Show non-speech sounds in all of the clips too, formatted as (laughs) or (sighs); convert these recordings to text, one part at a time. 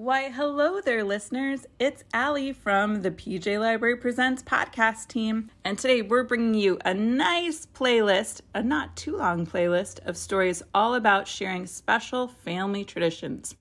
Why, hello there, listeners. It's Allie from the PJ Library Presents podcast team. And today we're bringing you a nice playlist, a not too long playlist of stories all about sharing special family traditions.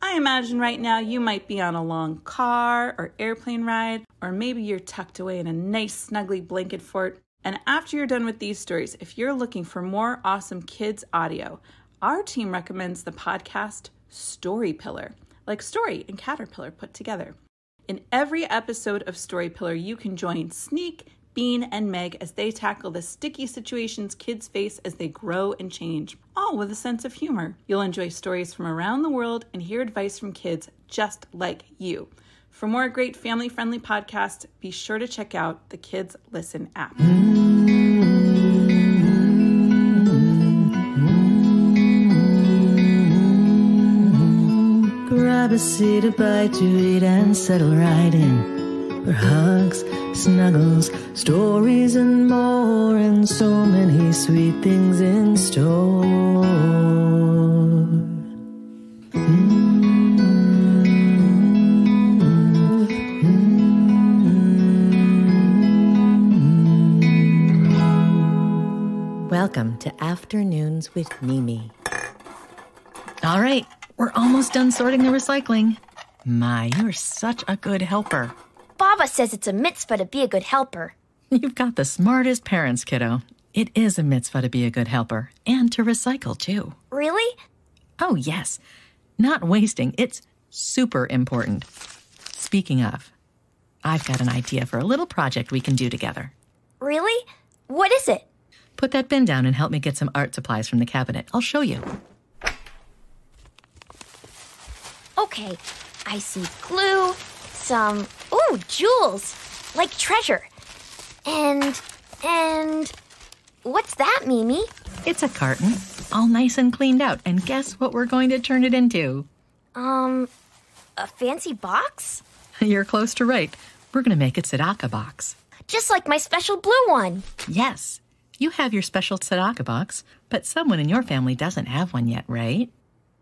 I imagine right now you might be on a long car or airplane ride, or maybe you're tucked away in a nice, snuggly blanket fort. And after you're done with these stories, if you're looking for more awesome kids' audio, our team recommends the podcast Story Pillar like Story and Caterpillar put together. In every episode of Story Pillar, you can join Sneak, Bean, and Meg as they tackle the sticky situations kids face as they grow and change, all with a sense of humor. You'll enjoy stories from around the world and hear advice from kids just like you. For more great family friendly podcasts, be sure to check out the Kids Listen app. Grab a seat, a bite to eat, and settle right in. For hugs, snuggles, stories, and more, and so many sweet things in store. Mm. Mm. Mm. Welcome to Afternoons with Mimi. All right, we're almost done sorting the recycling. My, you're such a good helper. Baba says it's a mitzvah to be a good helper. You've got the smartest parents, kiddo. It is a mitzvah to be a good helper and to recycle, too. Really? Oh, yes. Not wasting, it's super important. Speaking of, I've got an idea for a little project we can do together. Really? What is it? Put that bin down and help me get some art supplies from the cabinet. I'll show you. Okay, I see glue, some, ooh, jewels, like treasure. And, and, what's that, Mimi? It's a carton, all nice and cleaned out. And guess what we're going to turn it into? Um, a fancy box? You're close to right. We're going to make a tzedakah box. Just like my special blue one. Yes, you have your special tzedakah box, but someone in your family doesn't have one yet, right? (gasps)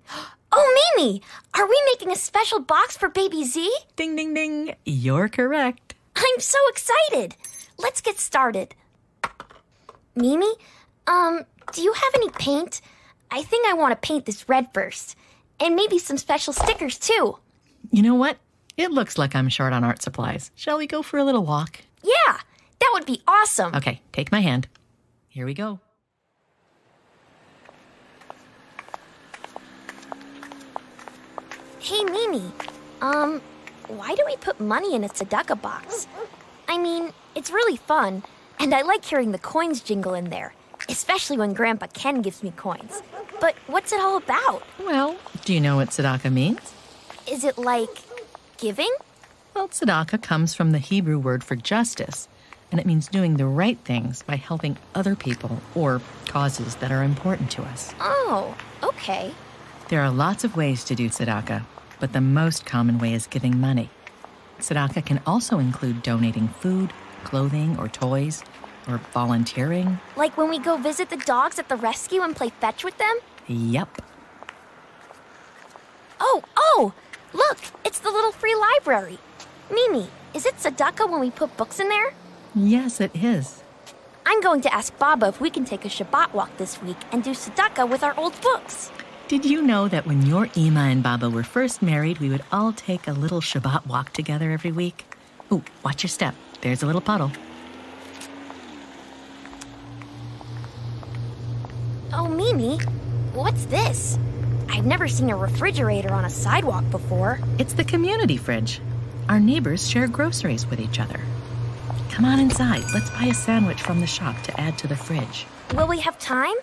(gasps) Oh, Mimi, are we making a special box for baby Z? Ding, ding, ding. You're correct. I'm so excited. Let's get started. Mimi, um, do you have any paint? I think I want to paint this red first. And maybe some special stickers too. You know what? It looks like I'm short on art supplies. Shall we go for a little walk? Yeah, that would be awesome. Okay, take my hand. Here we go. Hey, Mimi, um, why do we put money in a tzedakah box? I mean, it's really fun, and I like hearing the coins jingle in there, especially when Grandpa Ken gives me coins. But what's it all about? Well, do you know what tzedakah means? Is it like giving? Well, tzedakah comes from the Hebrew word for justice, and it means doing the right things by helping other people or causes that are important to us. Oh, okay. There are lots of ways to do tzedakah, but the most common way is giving money. Tzedakah can also include donating food, clothing, or toys, or volunteering. Like when we go visit the dogs at the rescue and play fetch with them? Yep. Oh, oh! Look, it's the little free library. Mimi, is it tzedakah when we put books in there? Yes, it is. I'm going to ask Baba if we can take a Shabbat walk this week and do tzedakah with our old books. Did you know that when your Ima and Baba were first married, we would all take a little Shabbat walk together every week? Ooh, watch your step. There's a little puddle. Oh, Mimi, what's this? I've never seen a refrigerator on a sidewalk before. It's the community fridge. Our neighbors share groceries with each other. Come on inside. Let's buy a sandwich from the shop to add to the fridge. Will we have time?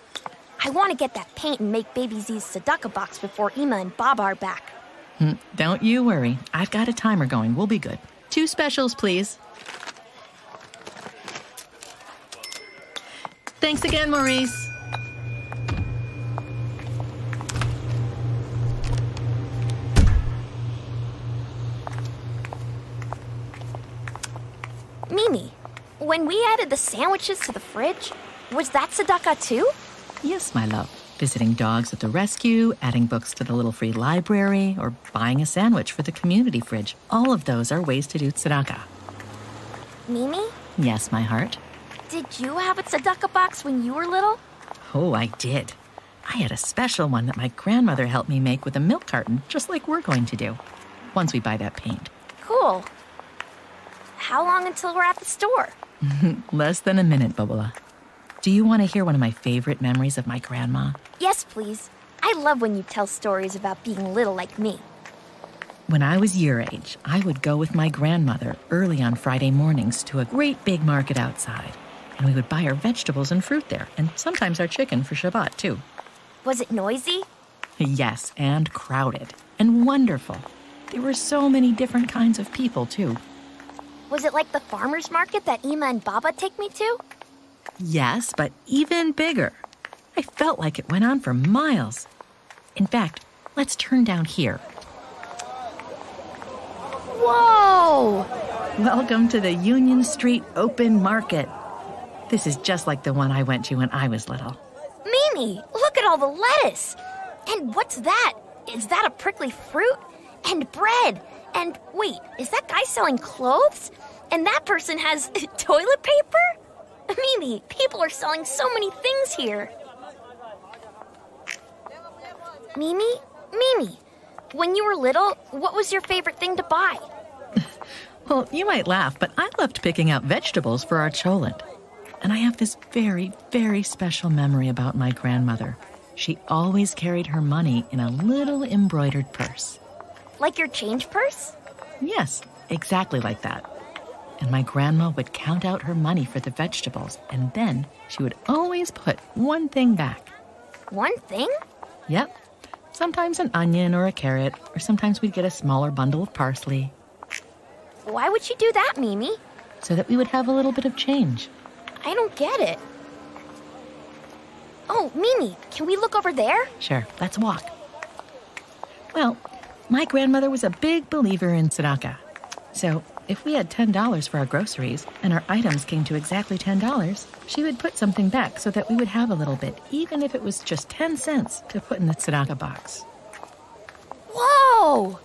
I want to get that paint and make Baby Z's tzedakah box before Ima and Baba are back. Hmm, Don't you worry. I've got a timer going. We'll be good. Two specials, please. Thanks again, Maurice. Mimi, when we added the sandwiches to the fridge, was that tzedakah too? Yes, my love. Visiting dogs at the rescue, adding books to the little free library, or buying a sandwich for the community fridge. All of those are ways to do tzedakah. Mimi, Yes, my heart. did you have a tzedakah box when you were little? Oh, I did. I had a special one that my grandmother helped me make with a milk carton, just like we're going to do. Once we buy that paint. Cool. How long until we're at the store? (laughs) Less than a minute, Bobola. Do you want to hear one of my favorite memories of my grandma? Yes, please. I love when you tell stories about being little like me. When I was your age, I would go with my grandmother early on Friday mornings to a great big market outside, and we would buy our vegetables and fruit there, and sometimes our chicken for Shabbat, too. Was it noisy? Yes, and crowded, and wonderful. There were so many different kinds of people, too. Was it like the farmer's market that Ima and Baba take me to? Yes, but even bigger. I felt like it went on for miles. In fact, let's turn down here. Whoa! Welcome to the Union Street Open Market. This is just like the one I went to when I was little. Mimi, look at all the lettuce! And what's that? Is that a prickly fruit? And bread! And wait, is that guy selling clothes? And that person has (laughs) toilet paper? Mimi, people are selling so many things here. Mimi, Mimi, when you were little, what was your favorite thing to buy? (laughs) Well, you might laugh, but I loved picking out vegetables for our cholent. And I have this very, very special memory about my grandmother. She always carried her money in a little embroidered purse. Like your change purse? Yes, exactly like that. And my grandma would count out her money for the vegetables, and then she would always put one thing back. One thing? Yep. Sometimes an onion or a carrot, or sometimes we'd get a smaller bundle of parsley, Why would she do that, Mimi? so that we would have a little bit of change. I don't get it. Oh, Mimi, can we look over there? Sure, let's walk. Well, my grandmother was a big believer in tzedakah. So if we had $10 for our groceries and our items came to exactly $10, she would put something back so that we would have a little bit, even if it was just 10 cents to put in the tzedakah box. Whoa!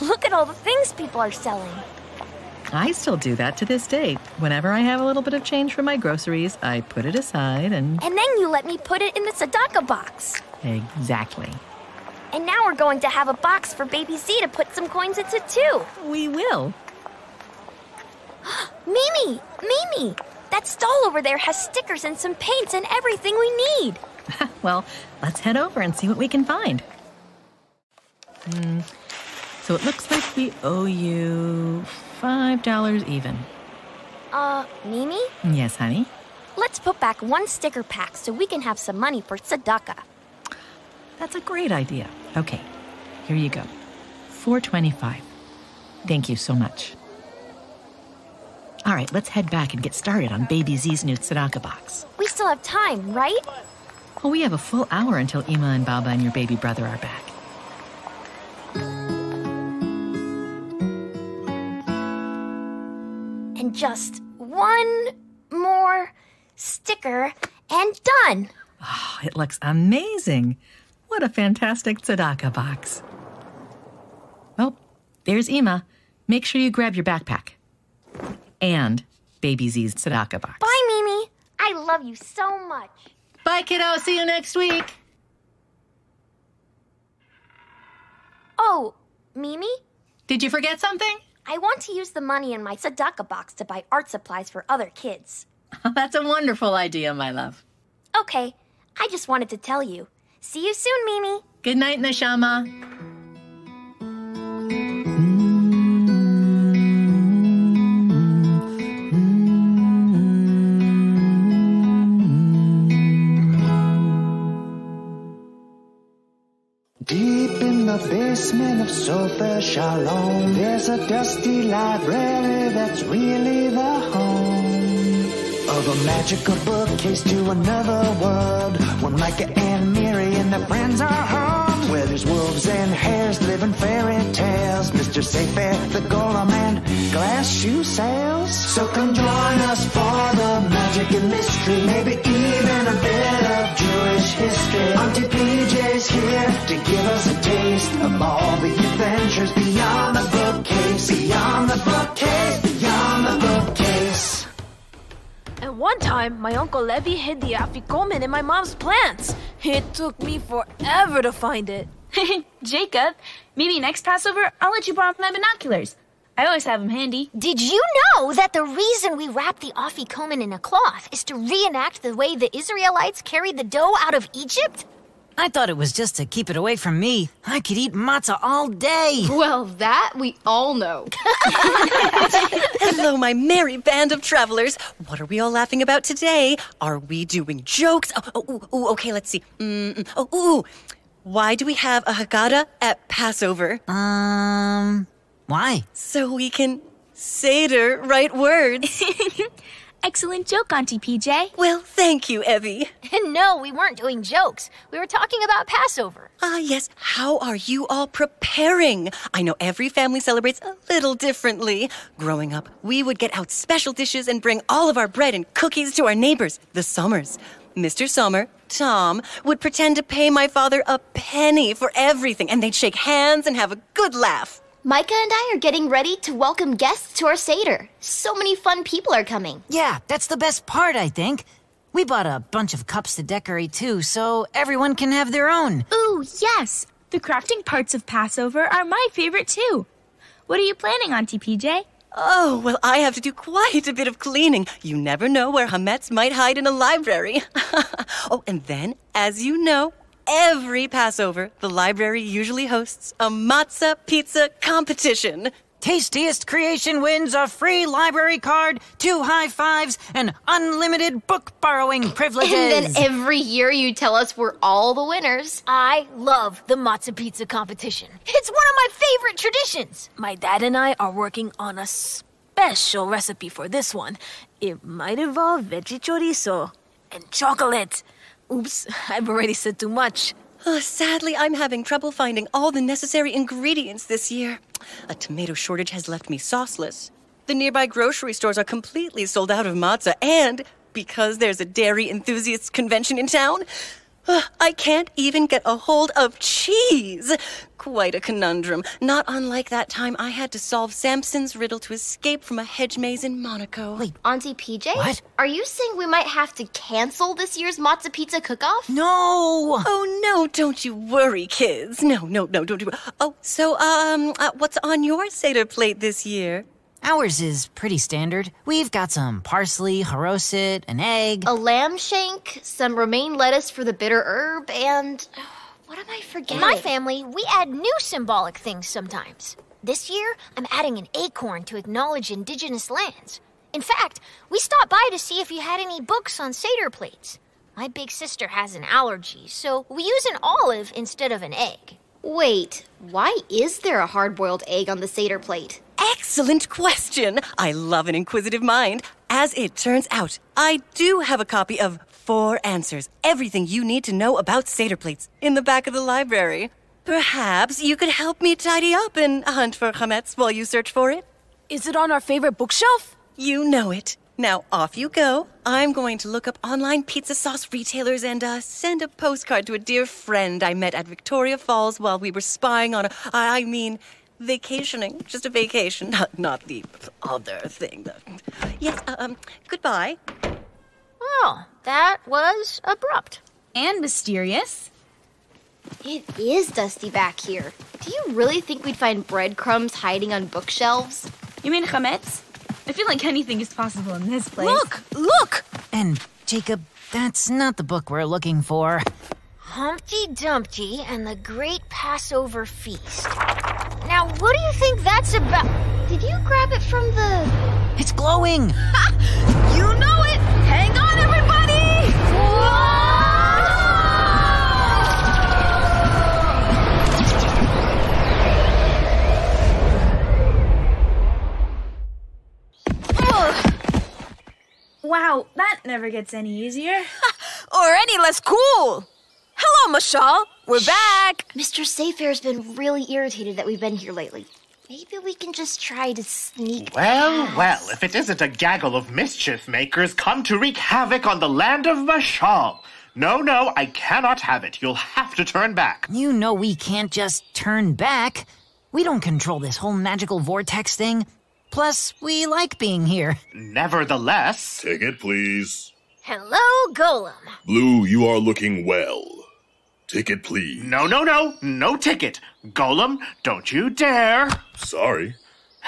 Look at all the things people are selling. I still do that to this day. Whenever I have a little bit of change for my groceries, I put it aside and. And then you let me put it in the tzedakah box. Exactly. And now we're going to have a box for baby Z to put some coins into too. We will. (gasps) Mimi, Mimi, that stall over there has stickers and some paints and everything we need. (laughs) Well, let's head over and see what we can find. Hmm. So it looks like we owe you $5 even. Uh, Mimi, Yes, honey? let's put back one sticker pack so we can have some money for tzedakah. That's a great idea. Okay, here you go. 425. Thank you so much. All right, let's head back and get started on Baby Z's new tzedakah box. We still have time, right? Well, we have a full hour until Ima and Baba and your baby brother are back. And just one more sticker and done. Oh, it looks amazing. What a fantastic tzedakah box. Well, there's Ima. Make sure you grab your backpack. And Baby Z's tzedakah box. Bye, Mimi. I love you so much. Bye, kiddo. See you next week. Oh, Mimi, Did you forget something? I want to use the money in my tzedakah box to buy art supplies for other kids. (laughs) That's a wonderful idea, my love. Okay, I just wanted to tell you. See you soon, Mimi. Good night, Neshama. Basement of Sofa Shalom, there's a dusty library that's really the home of a magical bookcase to another world. When Micah and Miri and their friends are home, where there's wolves and hares living fairy tales. Mr. Sayfair, the golem, and glass shoe sales. So come join us for the magic and mystery, maybe even a bit of Jewish history. Auntie P here to give us a taste of all the adventures beyond the bookcase, beyond the bookcase, beyond the bookcase. And one time, my Uncle Levy hid the afikomen in my mom's plants. It took me forever to find it. (laughs) Jacob, maybe next Passover I'll let you borrow my binoculars. I always have them handy. Did you know that the reason we wrap the afikomen in a cloth is to reenact the way the Israelites carried the dough out of Egypt? I thought it was just to keep it away from me. I could eat matzah all day. Well, that we all know. (laughs) Hello, my merry band of travelers. What are we all laughing about today? Are we doing jokes? Oh, oh, ooh, ooh, okay, let's see. Mm, oh, ooh. Why do we have a Haggadah at Passover? Um, why? So we can Seder right words. (laughs) Excellent joke, Auntie PJ. well, thank you, Evie. And (laughs) no, we weren't doing jokes. We were talking about Passover. Ah, yes. How are you all preparing? I know every family celebrates a little differently. Growing up, we would get out special dishes and bring all of our bread and cookies to our neighbors, the Summers. Mr. Summer, Tom, would pretend to pay my father a penny for everything, and they'd shake hands and have a good laugh. Micah and I are getting ready to welcome guests to our Seder. So many fun people are coming. Yeah, that's the best part, I think. We bought a bunch of cups to decorate too, so everyone can have their own. Ooh, yes. The crafting parts of Passover are my favorite too. What are you planning, Auntie PJ? Oh, well, I have to do quite a bit of cleaning. You never know where Hametz might hide in a library. (laughs) oh, and then, as you know, every Passover, the library usually hosts a matzah pizza competition. Tastiest creation wins a free library card, two high fives, and unlimited book borrowing privileges. And then every year you tell us we're all the winners. I love the matzo pizza competition. It's one of my favorite traditions. My dad and I are working on a special recipe for this one. It might involve veggie chorizo and chocolate. Oops, I've already said too much. Uh, sadly, I'm having trouble finding all the necessary ingredients this year. A tomato shortage has left me sauceless. The nearby grocery stores are completely sold out of matzah, and because there's a dairy enthusiasts convention in town, I can't even get a hold of cheese. Quite a conundrum. Not unlike that time I had to solve Samson's riddle to escape from a hedge maze in Monaco. Wait, Auntie PJ? What? Are you saying we might have to cancel this year's matzo pizza cook-off? no! Oh no, don't you worry, kids. No, no, no, don't you. Oh, so um, uh, what's on your Seder plate this year? Ours is pretty standard. We've got some parsley, haroset, an egg. A lamb shank, some romaine lettuce for the bitter herb, and (sighs) what am I forgetting? In my family, we add new symbolic things sometimes. This year, I'm adding an acorn to acknowledge indigenous lands. In fact, we stopped by to see if you had any books on Seder plates. My big sister has an allergy, so we use an olive instead of an egg. Wait, why is there a hard-boiled egg on the Seder plate? Excellent question. I love an inquisitive mind. As it turns out, I do have a copy of Four Answers Everything You Need to Know About Seder Plates in the back of the library. Perhaps you could help me tidy up and hunt for chametz while you search for it? Is it on our favorite bookshelf? You know it. Now off you go. I'm going to look up online pizza sauce retailers and uh, send a postcard to a dear friend I met at Victoria Falls while we were spying on a. I mean, vacationing. Just a vacation, (laughs) not not the other thing. The, yes. uh, Um. Goodbye. Oh, that was abrupt. And mysterious. It is dusty back here. Do you really think we'd find breadcrumbs hiding on bookshelves? You mean chametz? I feel like anything is possible in this place. Look! Look! And, Jacob, that's not the book we're looking for. Humpty Dumpty and the Great Passover Feast. Now, what do you think that's about? Did you grab it from the. It's glowing! (laughs) You know it! Hang on, everybody! Wow, that never gets any easier. (laughs) Or any less cool! Hello, Mashal! We're back! Mr. Sayfair's been really irritated that we've been here lately. Maybe we can just try to sneak. Well, past. well, if it isn't a gaggle of mischief makers come to wreak havoc on the land of Mashal. No, no, I cannot have it. You'll have to turn back. You know we can't just turn back. We don't control this whole magical vortex thing. Plus, we like being here. Nevertheless. Ticket, please. Hello, Golem. Blue, you are looking well. Ticket, please. No, no, no. No ticket. Golem, don't you dare. Sorry.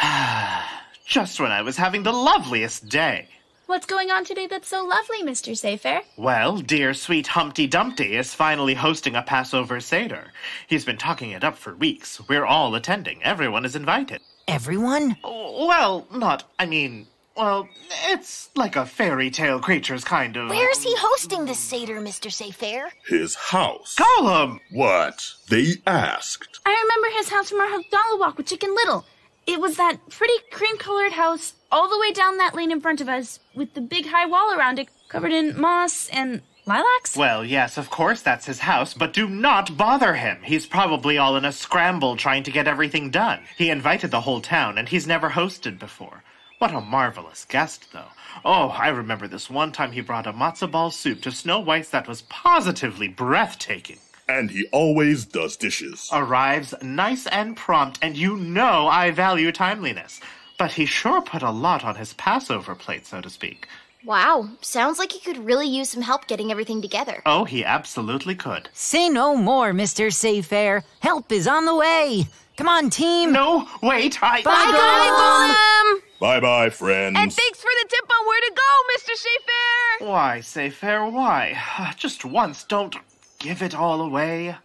(sighs) Just when I was having the loveliest day. What's going on today that's so lovely, Mr. Sayfair? Well, dear sweet Humpty Dumpty is finally hosting a Passover Seder. He's been talking it up for weeks. We're all attending. Everyone is invited. Everyone? Well, not, I mean, well, it's like a fairy tale creatures kind of. Where's he hosting this Seder, Mr. Sayfair? His house. Golem! What? They asked. I remember his house from our Havdalah walk with Chicken Little. It was that pretty cream colored house all the way down that lane in front of us with the big high wall around it covered in moss and lilacs. Well, yes, of course that's his house, but do not bother him. He's probably all in a scramble trying to get everything done. He invited the whole town, and he's never hosted before. What a marvelous guest, though. Oh, I remember this one time he brought a matzo ball soup to Snow White's that was positively breathtaking. And he always does dishes. Arrives nice and prompt, and you know I value timeliness. But he sure put a lot on his Passover plate, so to speak. Wow, sounds like he could really use some help getting everything together. Oh, he absolutely could. Say no more, Mr. Sayfair. Help is on the way. Come on, team. No, wait, I. Bye, Golem! Bye bye, friends. And thanks for the tip on where to go, Mr. Sayfair. Why, Sayfair, why? Just once, don't give it all away.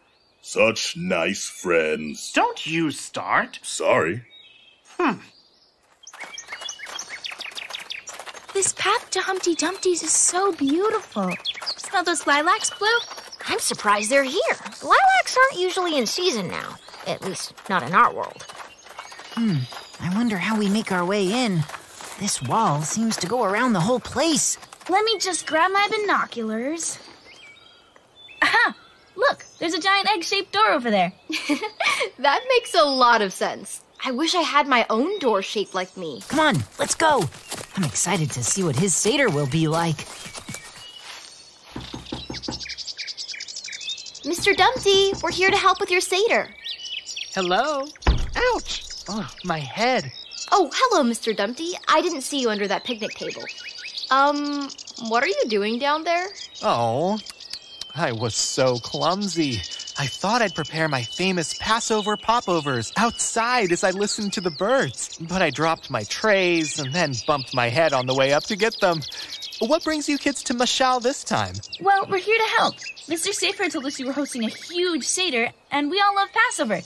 Such nice friends. Don't you start. Sorry. Hmm. This path to Humpty Dumpty's is so beautiful. Smell those lilacs, Blue? I'm surprised they're here. Lilacs aren't usually in season now. At least, not in our world. Hmm. I wonder how we make our way in. This wall seems to go around the whole place. Let me just grab my binoculars. Aha! Look, there's a giant egg shaped door over there. (laughs) that makes a lot of sense. I wish I had my own door shaped like me. Come on, let's go. I'm excited to see what his Seder will be like. Mr. Dumpty, we're here to help with your Seder. Hello? Ouch! Oh, my head. Oh, hello, Mr. Dumpty. I didn't see you under that picnic table. Um, what are you doing down there? Oh, I was so clumsy. I thought I'd prepare my famous Passover popovers outside as I listened to the birds, but I dropped my trays and then bumped my head on the way up to get them. What brings you kids to Mashal this time? Well, we're here to help. Mr. Sayfair told us you were hosting a huge Seder, and we all love Passover.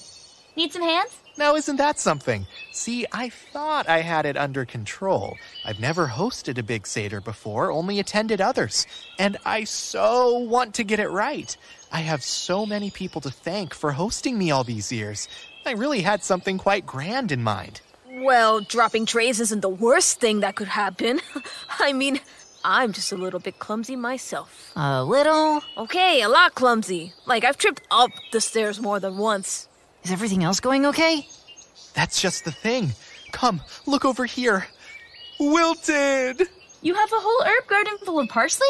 Need some hands? Now, isn't that something? See, I thought I had it under control. I've never hosted a big Seder before, only attended others. And I so want to get it right. I have so many people to thank for hosting me all these years. I really had something quite grand in mind. Well, dropping trays isn't the worst thing that could happen. (laughs) I mean, I'm just a little bit clumsy myself. A little? Okay, a lot clumsy. Like, I've tripped up the stairs more than once. Is everything else going okay? That's just the thing. Come, look over here. Wilted! You have a whole herb garden full of parsley?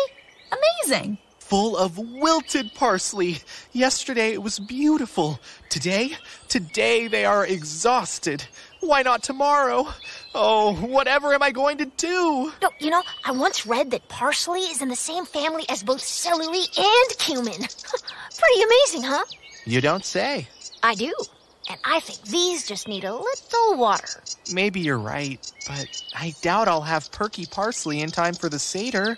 Amazing! Full of wilted parsley. Yesterday it was beautiful. Today, today they are exhausted. Why not tomorrow? Oh, whatever am I going to do? No, you know, I once read that parsley is in the same family as both celery and cumin. (laughs) Pretty amazing, huh? You don't say. I do. And I think these just need a little water. Maybe you're right, but I doubt I'll have perky parsley in time for the Seder.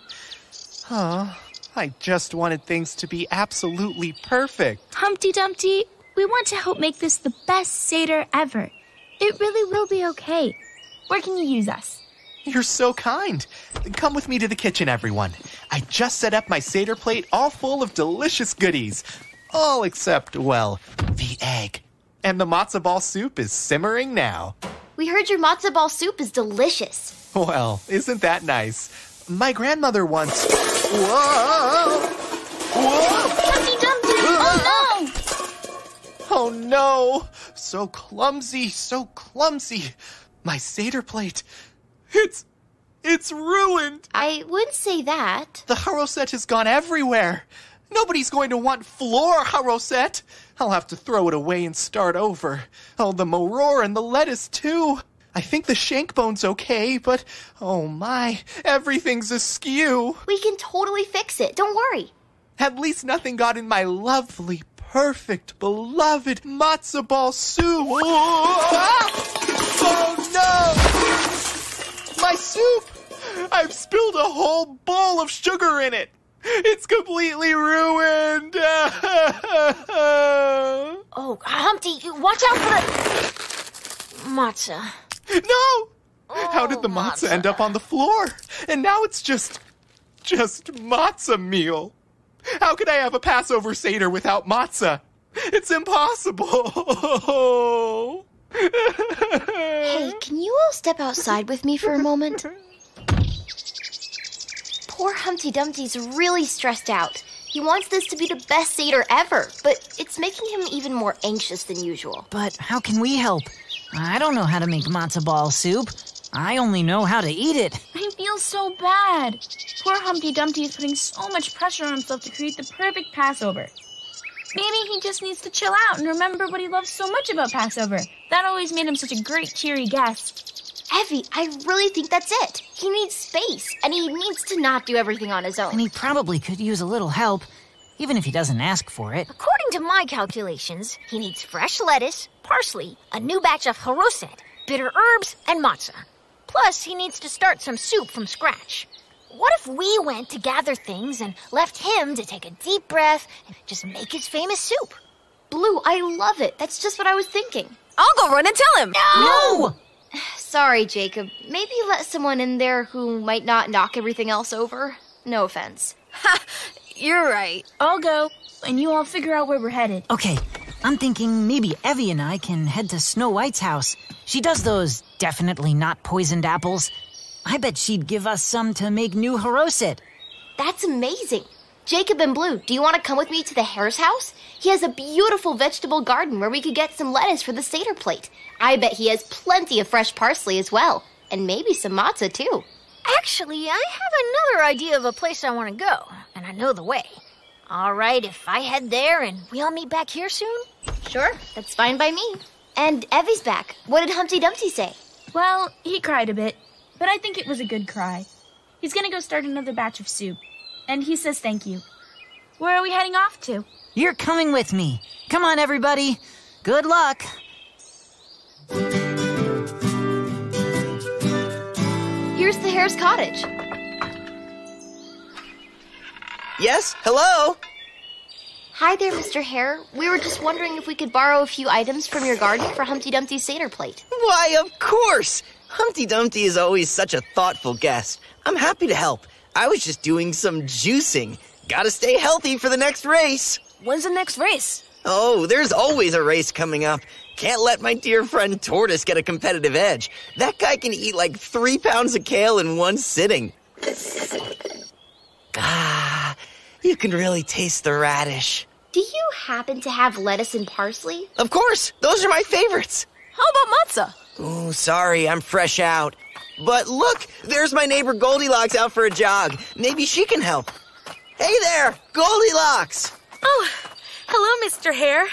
Oh, I just wanted things to be absolutely perfect. Humpty Dumpty, we want to help make this the best Seder ever. It really will be okay. Where can you use us? You're so kind. Come with me to the kitchen, everyone. I just set up my Seder plate all full of delicious goodies. All except, well, the egg. And the matzo ball soup is simmering now. We heard your matzo ball soup is delicious. Well, isn't that nice? My grandmother once. Whoa! Whoa! Dumpty Dumpty! Oh no! Oh no! So clumsy, so clumsy. My Seder plate. It's. It's ruined. I wouldn't say that. The haroset has gone everywhere. Nobody's going to want floor Haroset. I'll have to throw it away and start over. Oh, the maror and the lettuce, too. I think the shank bone's okay, but oh my, everything's askew. We can totally fix it. Don't worry. At least nothing got in my lovely, perfect, beloved matzo ball soup. Ah! Oh no! My soup! I've spilled a whole bowl of sugar in it. It's completely ruined. (laughs) oh, Humpty, watch out for the matzo. (laughs) No! How did the oh, matzah end up on the floor? And now it's just, just matzah meal. How could I have a Passover Seder without matzah? It's impossible. hey, (laughs) can you all step outside with me for a moment? Poor Humpty Dumpty's really stressed out. He wants this to be the best Seder ever, but it's making him even more anxious than usual. But how can we help? I don't know how to make matzo ball soup. I only know how to eat it. I feel so bad. Poor Humpty Dumpty is putting so much pressure on himself to create the perfect Passover. Maybe he just needs to chill out and remember what he loves so much about Passover. That always made him such a great, cheery guest. Evie, I really think that's it. He needs space, and he needs to not do everything on his own. And he probably could use a little help, even if he doesn't ask for it. According to my calculations, he needs fresh lettuce, parsley, a new batch of haroset, bitter herbs, and matzah. Plus, he needs to start some soup from scratch. What if we went to gather things and left him to take a deep breath and just make his famous soup? Blue, I love it. That's just what I was thinking. I'll go run and tell him. No! no! (sighs) Sorry, Jacob. Maybe let someone in there who might not knock everything else over. No offense. Ha! You're right. I'll go, and you all figure out where we're headed. Okay, I'm thinking maybe Evie and I can head to Snow White's house. She does those definitely not poisoned apples. I bet she'd give us some to make new haroset. That's amazing. Jacob and Blue, do you want to come with me to the Hare's house? He has a beautiful vegetable garden where we could get some lettuce for the Seder plate. I bet he has plenty of fresh parsley as well, and maybe some matzah too. Actually, I have another idea of a place I want to go, and I know the way. All right, if I head there and we all meet back here soon? Sure, that's fine by me. And Evie's back. What did Humpty Dumpty say? Well, he cried a bit, but I think it was a good cry. He's gonna go start another batch of soup. And he says thank you. Where are we heading off to? You're coming with me. Come on, everybody. Good luck. Here's the Hare's cottage. Yes, hello? Hi there, Mr. Hare. We were just wondering if we could borrow a few items from your garden for Humpty Dumpty's Seder plate. Why, of course! Humpty Dumpty is always such a thoughtful guest. I'm happy to help. I was just doing some juicing. Gotta stay healthy for the next race. When's the next race? Oh, there's always a race coming up. Can't let my dear friend Tortoise get a competitive edge. That guy can eat like three pounds of kale in one sitting. (laughs) Ah, you can really taste the radish. Do you happen to have lettuce and parsley? Of course, those are my favorites. How about matzah? Oh, sorry, I'm fresh out. But look, there's my neighbor Goldilocks out for a jog. Maybe she can help. Hey there, Goldilocks! Oh, hello, Mr. Hare.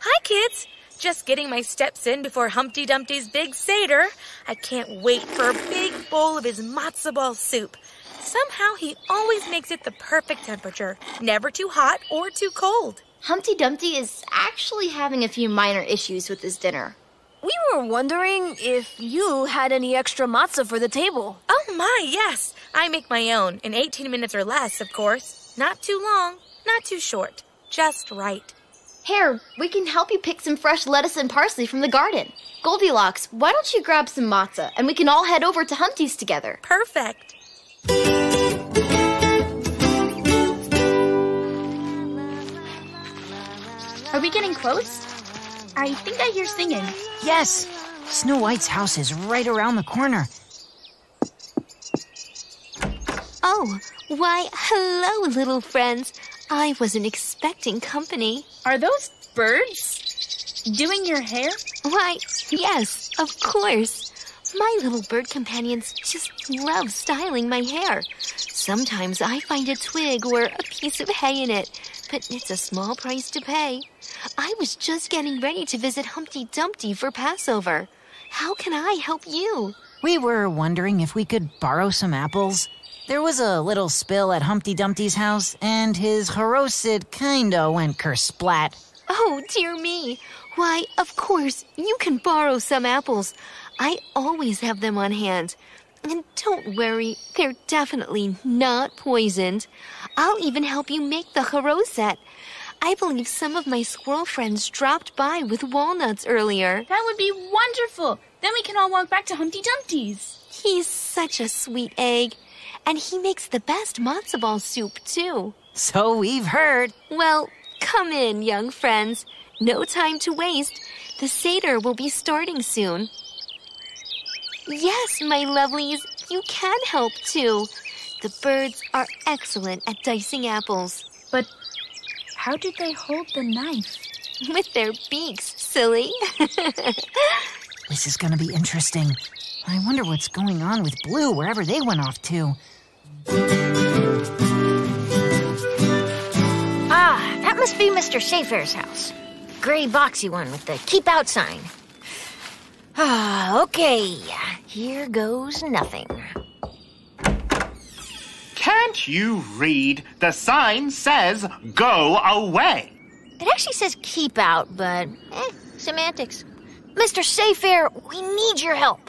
Hi, kids. Just getting my steps in before Humpty Dumpty's big Seder. I can't wait for a big bowl of his matzo ball soup. Somehow he always makes it the perfect temperature, never too hot or too cold. Humpty Dumpty is actually having a few minor issues with his dinner. We were wondering if you had any extra matzah for the table. Oh my, yes. I make my own in 18 minutes or less, of course. Not too long, not too short. Just right. Hare, we can help you pick some fresh lettuce and parsley from the garden. Goldilocks, why don't you grab some matzah and we can all head over to Humpty's together? Perfect. Are we getting close? I think I hear singing. Yes. Snow White's house is right around the corner. Oh, why, hello, little friends. I wasn't expecting company. Are those birds doing your hair? Why, yes, of course. My little bird companions just love styling my hair. Sometimes I find a twig or a piece of hay in it. but it's a small price to pay. I was just getting ready to visit Humpty Dumpty for Passover. How can I help you? We were wondering if we could borrow some apples. There was a little spill at Humpty Dumpty's house, and his Haroset kinda went kersplat. Oh, dear me. Why, of course, you can borrow some apples. I always have them on hand. And don't worry, they're definitely not poisoned. I'll even help you make the haroset. I believe some of my squirrel friends dropped by with walnuts earlier. That would be wonderful. Then we can all walk back to Humpty Dumpty's. He's such a sweet egg. And he makes the best matzo ball soup, too. So we've heard. Well, come in, young friends. No time to waste. The Seder will be starting soon. Yes, my lovelies, you can help too. The birds are excellent at dicing apples. But how did they hold the knife? With their beaks, silly. (laughs) This is gonna be interesting. I wonder what's going on with Blue wherever they went off to. Ah, that must be Mr. Sayfair's house. Gray boxy one with the keep out sign. Ah, okay. Here goes nothing. Can't you read? The sign says go away. It actually says keep out, but eh, semantics. Mr. Sayfair, we need your help.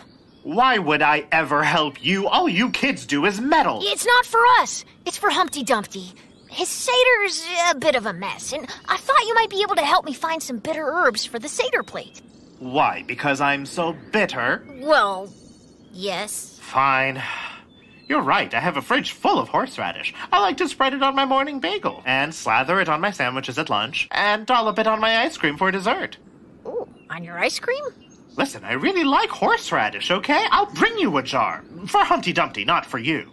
Why would I ever help you? All you kids do is meddle. It's not for us. It's for Humpty Dumpty. His Seder's a bit of a mess, and I thought you might be able to help me find some bitter herbs for the Seder plate. Why? Because I'm so bitter? Well, yes. Fine. You're right. I have a fridge full of horseradish. I like to spread it on my morning bagel, and slather it on my sandwiches at lunch, and dollop it on my ice cream for dessert. Ooh, on your ice cream? Listen, I really like horseradish, okay? I'll bring you a jar. For Humpty Dumpty, not for you.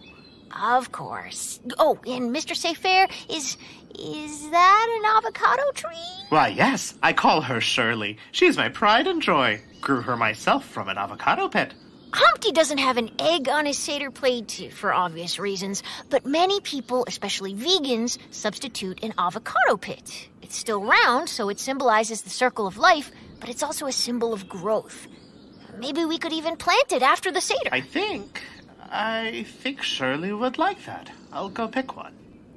Of course. Oh, and Mr. Sayfair, is is that an avocado tree? Why, yes. I call her Shirley. She's my pride and joy. Grew her myself from an avocado pit. Humpty doesn't have an egg on his Seder plate for obvious reasons, but many people, especially vegans, substitute an avocado pit. It's still round, so it symbolizes the circle of life, but it's also a symbol of growth. Maybe we could even plant it after the Seder. I think. I think Shirley would like that. I'll go pick one.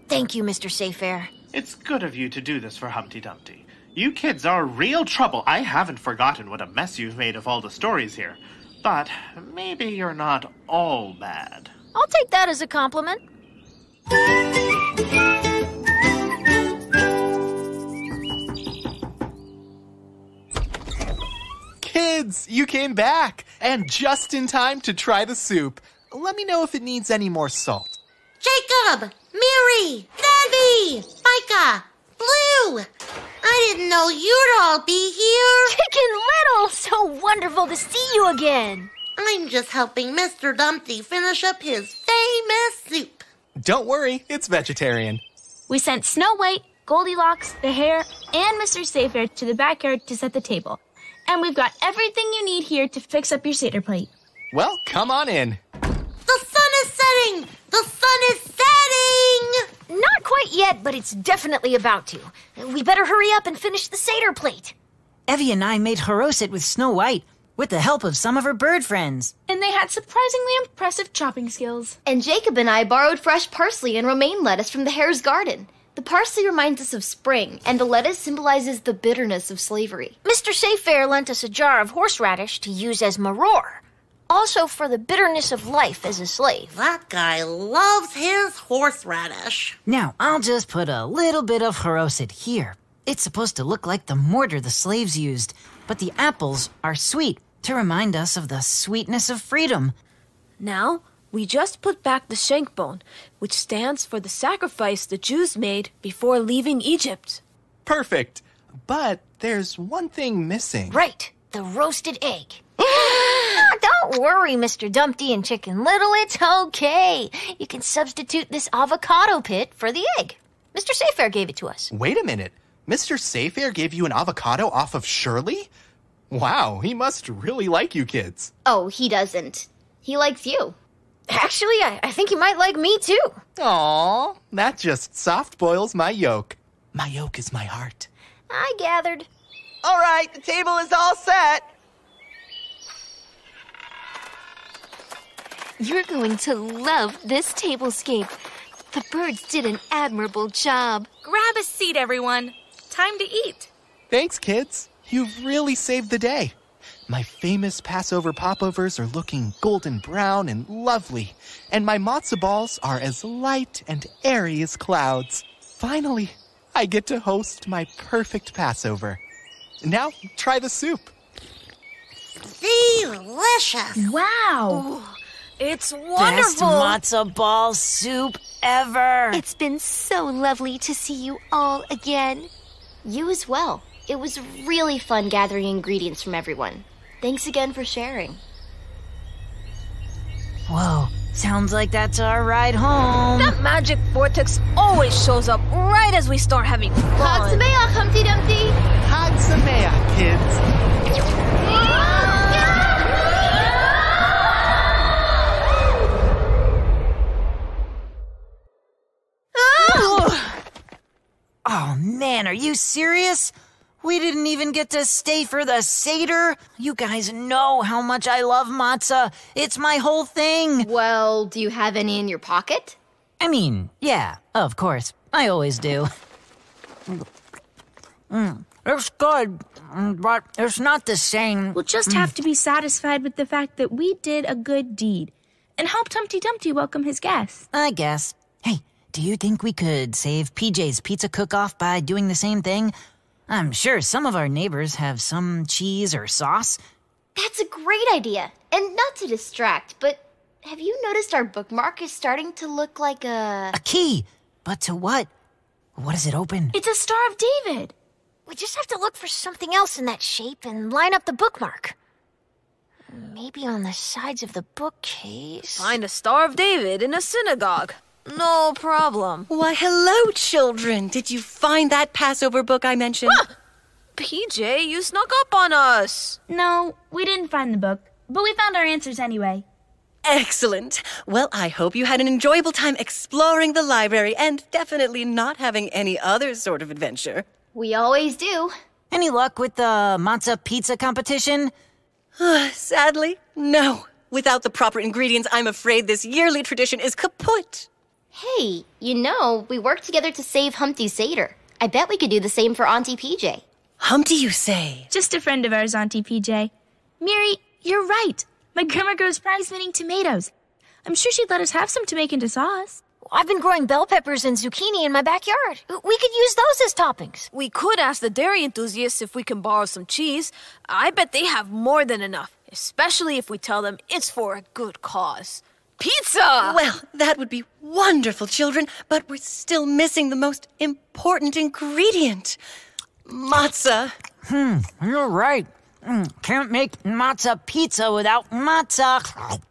Thank you, Mr. Sayfair. It's good of you to do this for Humpty Dumpty. You kids are real trouble. I haven't forgotten what a mess you've made of all the stories here. But maybe you're not all bad. I'll take that as a compliment. Kids, you came back! And just in time to try the soup. Let me know if it needs any more salt. Jacob! Mary! Debbie! Micah! Blue! I didn't know you'd all be here. Chicken Little! So wonderful to see you again. I'm just helping Mr. Dumpty finish up his famous soup. Don't worry, it's vegetarian. We sent Snow White, Goldilocks, the hare, and Mr. Sayfair to the backyard to set the table. And we've got everything you need here to fix up your Seder plate. Well, come on in. The sun is setting! The sun is setting! Not quite yet, but it's definitely about to. We better hurry up and finish the Seder plate. Evie and I made Haroset with Snow White, with the help of some of her bird friends. And they had surprisingly impressive chopping skills. And Jacob and I borrowed fresh parsley and romaine lettuce from the hare's garden. The parsley reminds us of spring, and the lettuce symbolizes the bitterness of slavery. Mr. Sayfair lent us a jar of horseradish to use as maror, also for the bitterness of life as a slave. That guy loves his horseradish. Now, I'll just put a little bit of Haroset here. It's supposed to look like the mortar the slaves used, but the apples are sweet to remind us of the sweetness of freedom. Now, we just put back the shank bone, which stands for the sacrifice the Jews made before leaving Egypt. Perfect. But there's one thing missing. Right, the roasted egg. (gasps) Ah, Don't worry, Mr. Dumpty and Chicken Little, it's okay. You can substitute this avocado pit for the egg. Mr. Sayfair gave it to us. Wait a minute. Mr. Sayfair gave you an avocado off of Shirley? Wow, he must really like you kids. Oh, he doesn't. He likes you. Actually, I, I think you might like me too. Aw, that just soft boils my yolk. My yolk is my heart. I gathered. All right, the table is all set. You're going to love this tablescape. The birds did an admirable job. Grab a seat, everyone. Time to eat. Thanks, kids. You've really saved the day. My famous Passover popovers are looking golden brown and lovely, and my matzo balls are as light and airy as clouds. Finally, I get to host my perfect Passover. Now, try the soup. Delicious. Wow. It's wonderful! Best wonderful. matzo ball soup ever. It's been so lovely to see you all again. You as well. It was really fun gathering ingredients from everyone. Thanks again for sharing. Whoa, sounds like that's our ride home. That magic vortex always shows up right as we start having fun. Hag Sameach, Humpty Dumpty! Hag Sameach, kids. Oh man, are you serious? We didn't even get to stay for the Seder. You guys know how much I love matzah. It's my whole thing. Well, do you have any in your pocket? I mean, yeah, of course. I always do. Mm, it's good, but it's not the same. We'll just have to be satisfied with the fact that we did a good deed and helped Humpty Dumpty welcome his guests. I guess. Hey, do you think we could save PJ's pizza cook off by doing the same thing? I'm sure some of our neighbors have some cheese or sauce. That's a great idea. And not to distract, but have you noticed our bookmark is starting to look like a. A key! But to what? What does it open? It's a Star of David. We just have to look for something else in that shape and line up the bookmark. Maybe on the sides of the bookcase. Find a Star of David in a synagogue. No problem. Why, hello, children. Did you find that Passover book I mentioned? Ah, PJ, you snuck up on us. No, we didn't find the book, but we found our answers anyway. Excellent. Well, I hope you had an enjoyable time exploring the library and definitely not having any other sort of adventure. We always do. Any luck with the matzah pizza competition? Ah, sadly, no. Without the proper ingredients, I'm afraid this yearly tradition is kaput. Hey, you know, we worked together to save Humpty Seder. I bet we could do the same for Auntie PJ. Humpty, you say? Just a friend of ours, Auntie PJ. Mary, you're right. My grandma grows prize-winning tomatoes. I'm sure she'd let us have some to make into sauce. I've been growing bell peppers and zucchini in my backyard. We could use those as toppings. We could ask the dairy enthusiasts if we can borrow some cheese. I bet they have more than enough, especially if we tell them it's for a good cause. Pizza! Well, that would be wonderful, children, but we're still missing the most important ingredient matzah. Hmm, you're right. Mm, can't make matzah pizza without matzah.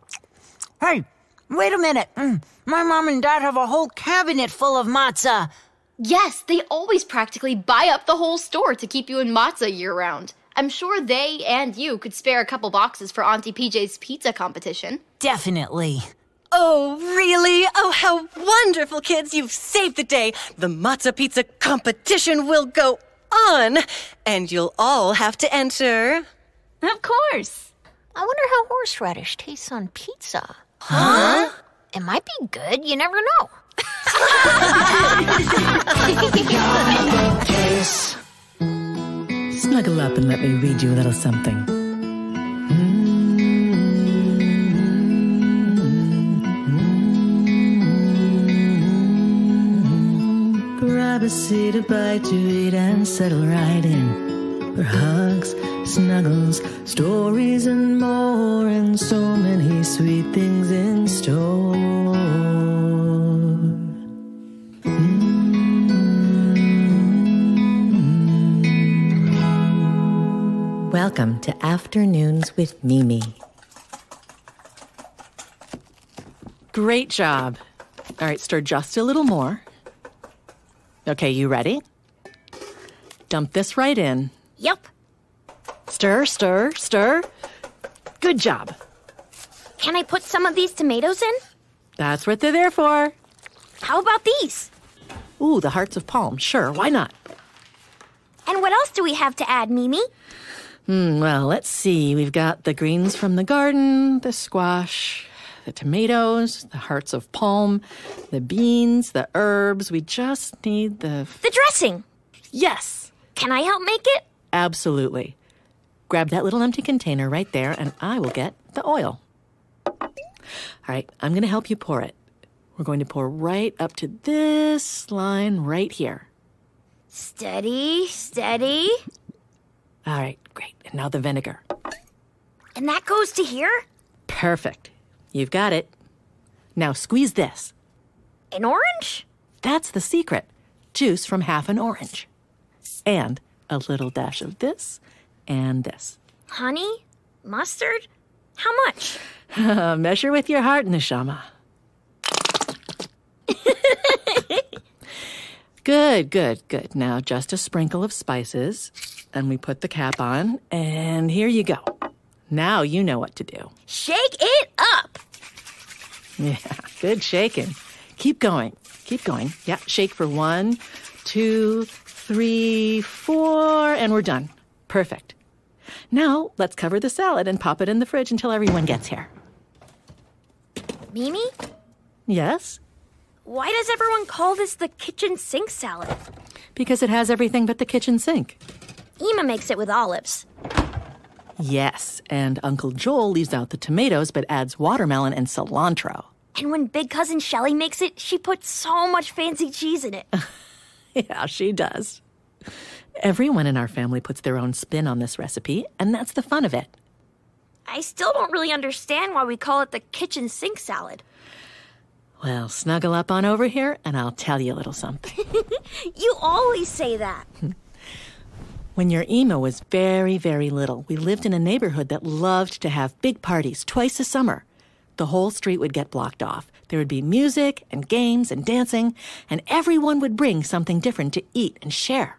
Hey, wait a minute. Mm, my mom and dad have a whole cabinet full of matzah. Yes, they always practically buy up the whole store to keep you in matzah year round. I'm sure they and you could spare a couple boxes for Auntie PJ's pizza competition. Definitely. Oh, really? Oh, how wonderful, kids! You've saved the day. The matzah pizza competition will go on, and you'll all have to enter. Of course. I wonder how horseradish tastes on pizza. Huh? It might be good. You never know. (laughs) Snuggle up and let me read you a little something. A bite to eat, and settle right in. For hugs, snuggles, stories, and more, and so many sweet things in store. Mm. Welcome to Afternoons with Mimi. Great job. All right, stir just a little more. Okay, you ready? Dump this right in. Yep. Stir, stir, stir. Good job. Can I put some of these tomatoes in? That's what they're there for. How about these? Ooh, the hearts of palm. Sure, why not? And what else do we have to add, Mimi? Hmm, well, let's see. We've got the greens from the garden, the squash, the tomatoes, the hearts of palm, the beans, the herbs. We just need the. The dressing. Yes. Can I help make it? Absolutely. Grab that little empty container right there, and I will get the oil. All right, I'm going to help you pour it. We're going to pour right up to this line right here. Steady, steady. All right, great. And now the vinegar. And that goes to here? Perfect. You've got it. Now squeeze this. An orange? That's the secret. Juice from half an orange. And a little dash of this and this. Honey? Mustard? How much? (laughs) Measure with your heart, Neshama. (laughs) good, good, good. Now just a sprinkle of spices, and we put the cap on, and here you go. Now you know what to do. Shake it up! (laughs) Yeah, good shaking. Keep going. Keep going. Yeah, shake for one, two, three, four, and we're done. Perfect. Now let's cover the salad and pop it in the fridge until everyone gets here. Mimi? Yes? Why does everyone call this the kitchen sink salad? Because it has everything but the kitchen sink. Ema makes it with olives. Yes, and Uncle Joel leaves out the tomatoes but adds watermelon and cilantro. And when big cousin Shelly makes it, she puts so much fancy cheese in it. (laughs) yeah, she does. Everyone in our family puts their own spin on this recipe, and that's the fun of it. I still don't really understand why we call it the kitchen sink salad. Well, snuggle up on over here, and I'll tell you a little something. (laughs) you always say that. (laughs) When your Ema was very, very little, we lived in a neighborhood that loved to have big parties twice a summer. The whole street would get blocked off. There would be music and games and dancing, and everyone would bring something different to eat and share.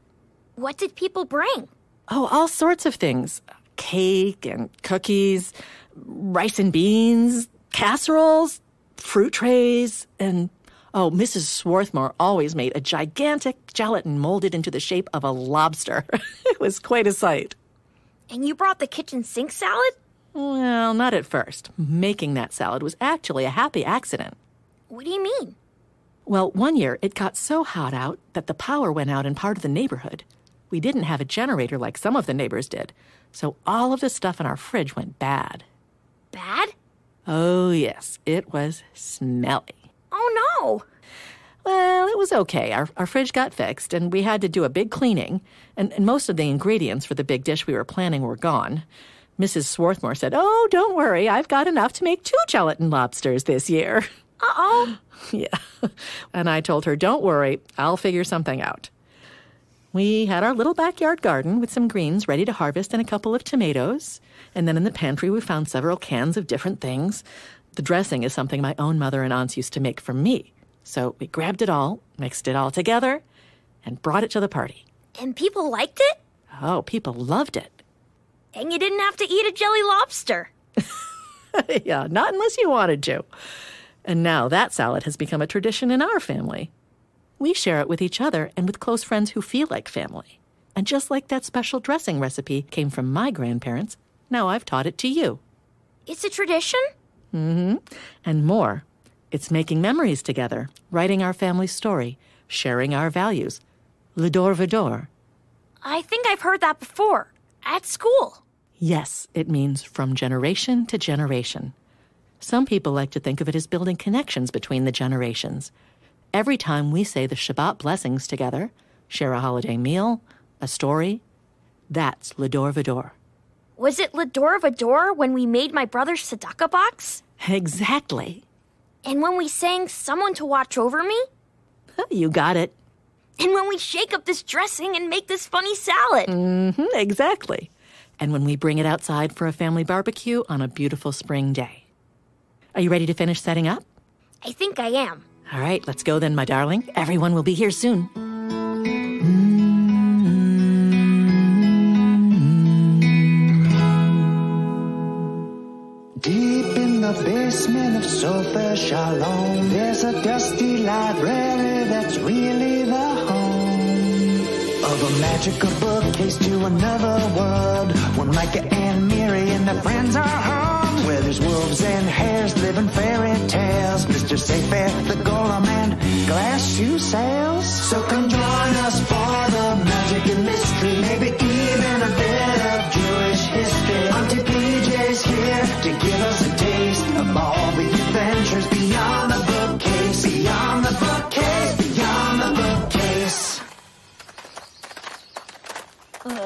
What did people bring? Oh, all sorts of things cake and cookies, rice and beans, casseroles, fruit trays, and oh, Mrs. Swarthmore always made a gigantic gelatin molded into the shape of a lobster. (laughs) it was quite a sight. And you brought the kitchen sink salad? Well, not at first. Making that salad was actually a happy accident. What do you mean? Well, one year it got so hot out that the power went out in part of the neighborhood. We didn't have a generator like some of the neighbors did, so all of the stuff in our fridge went bad. Bad? Oh, yes, it was smelly. Oh, no. Well, it was okay. Our, our fridge got fixed, and we had to do a big cleaning, and, and most of the ingredients for the big dish we were planning were gone. Mrs. Swarthmore said, Oh, don't worry, I've got enough to make two gelatin lobsters this year. (laughs) Uh oh. (laughs) yeah. And I told her, Don't worry, I'll figure something out. We had our little backyard garden with some greens ready to harvest and a couple of tomatoes. And then in the pantry, we found several cans of different things. The dressing is something my own mother and aunts used to make for me. So we grabbed it all, mixed it all together, and brought it to the party. And people liked it? Oh, people loved it. And you didn't have to eat a jelly lobster. (laughs) yeah, not unless you wanted to. And now that salad has become a tradition in our family. We share it with each other and with close friends who feel like family. And just like that special dressing recipe came from my grandparents, now I've taught it to you. It's a tradition? Mm hmm. And more. It's making memories together, writing our family story, sharing our values. L'dor vador. I think I've heard that before. At school. Yes, it means from generation to generation. Some people like to think of it as building connections between the generations. Every time we say the Shabbat blessings together, share a holiday meal, a story, that's L'dor vador. Was it L'dor vador when we made my brother's tzedakah box? Exactly. And when we sang Someone to Watch Over Me? You got it. And when we shake up this dressing and make this funny salad? Mm-hmm, exactly. And when we bring it outside for a family barbecue on a beautiful spring day. Are you ready to finish setting up? I think I am. All right, let's go then, my darling. Everyone will be here soon. Basement of Sofa Shalom, there's a dusty library that's really the home of a magical bookcase to another world. When Micah and Miri and their friends are home, where there's wolves and hares living fairy tales. Mr. Sayfair, the golem, and glass shoe sales. So come join us for the magic and mystery, maybe even a bit of Jewish history. Auntie PJ's here to give us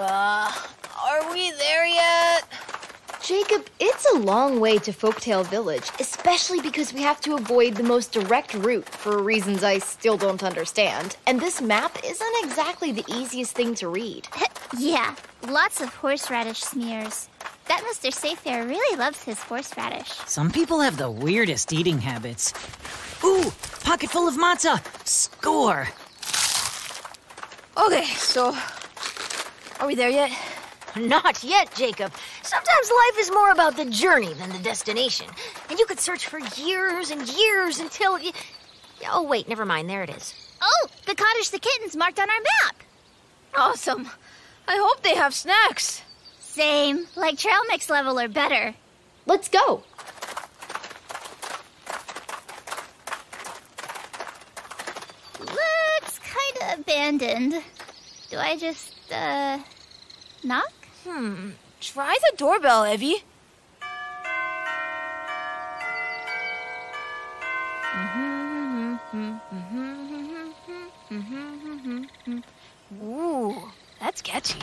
Uh, are we there yet? Jacob, it's a long way to Folktale Village, especially because we have to avoid the most direct route for reasons I still don't understand. And this map isn't exactly the easiest thing to read. (laughs) yeah, lots of horseradish smears. That Mr. Sayfair really loves his horseradish. Some people have the weirdest eating habits. Ooh, pocket full of matzah. Score. Okay, so are we there yet? Not yet, Jacob. Sometimes life is more about the journey than the destination. And you could search for years and years until you. Oh, wait, never mind. There it is. Oh, the cottage the kittens marked on our map. Awesome. I hope they have snacks. Same, like trail mix level or better. Let's go. Looks kind of abandoned. Do I just, uh, knock? Hmm. Try the doorbell, Evie. Ooh, that's catchy.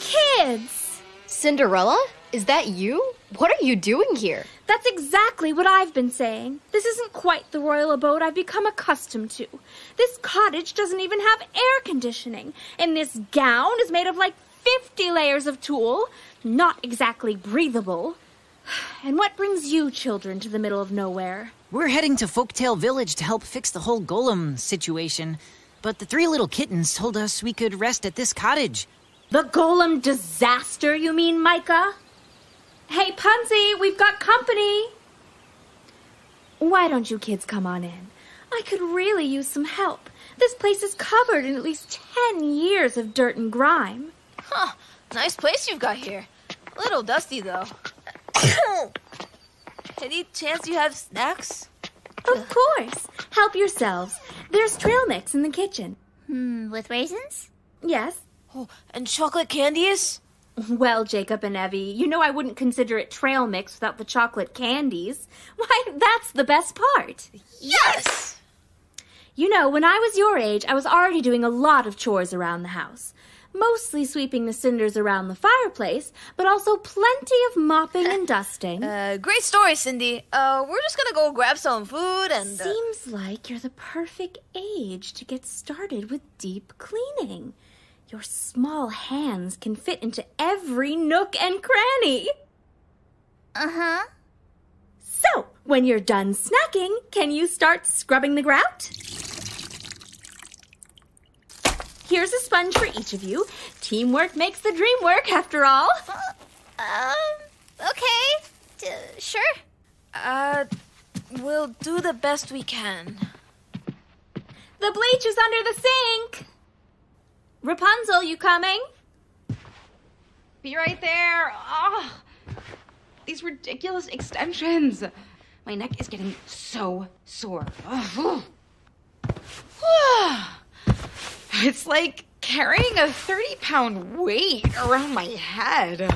Kids! Cinderella? Is that you? What are you doing here? That's exactly what I've been saying. This isn't quite the royal abode I've become accustomed to. This cottage doesn't even have air conditioning, and this gown is made of like 50 layers of tulle. Not exactly breathable. (sighs) And what brings you children to the middle of nowhere? We're heading to Folktale Village to help fix the whole golem situation. But the three little kittens told us we could rest at this cottage. The golem disaster, you mean, Micah? Hey, Punsy, we've got company. Why don't you kids come on in? I could really use some help. This place is covered in at least 10 years of dirt and grime. Huh. Nice place you've got here. A little dusty, though. (coughs) Any chance you have snacks? Of course. Help yourselves. There's trail mix in the kitchen. Hmm, with raisins? Yes. Oh, and chocolate candies? Well, Jacob and Evie, you know I wouldn't consider it trail mix without the chocolate candies. (laughs) Why, that's the best part. Yes! You know, when I was your age, I was already doing a lot of chores around the house. Mostly sweeping the cinders around the fireplace, but also plenty of mopping and (laughs) dusting. Uh, great story, Cindy. Uh, we're just gonna go grab some food and. Uh... Seems like you're the perfect age to get started with deep cleaning. Your small hands can fit into every nook and cranny. Uh huh. So, when you're done snacking, can you start scrubbing the grout? Here's a sponge for each of you. Teamwork makes the dream work, after all. Um, okay. D- sure. Uh, we'll do the best we can. The bleach is under the sink. Rapunzel, you coming? Be right there. Oh, these ridiculous extensions. My neck is getting so sore. Oh. (sighs) It's like carrying a 30 pound weight around my head.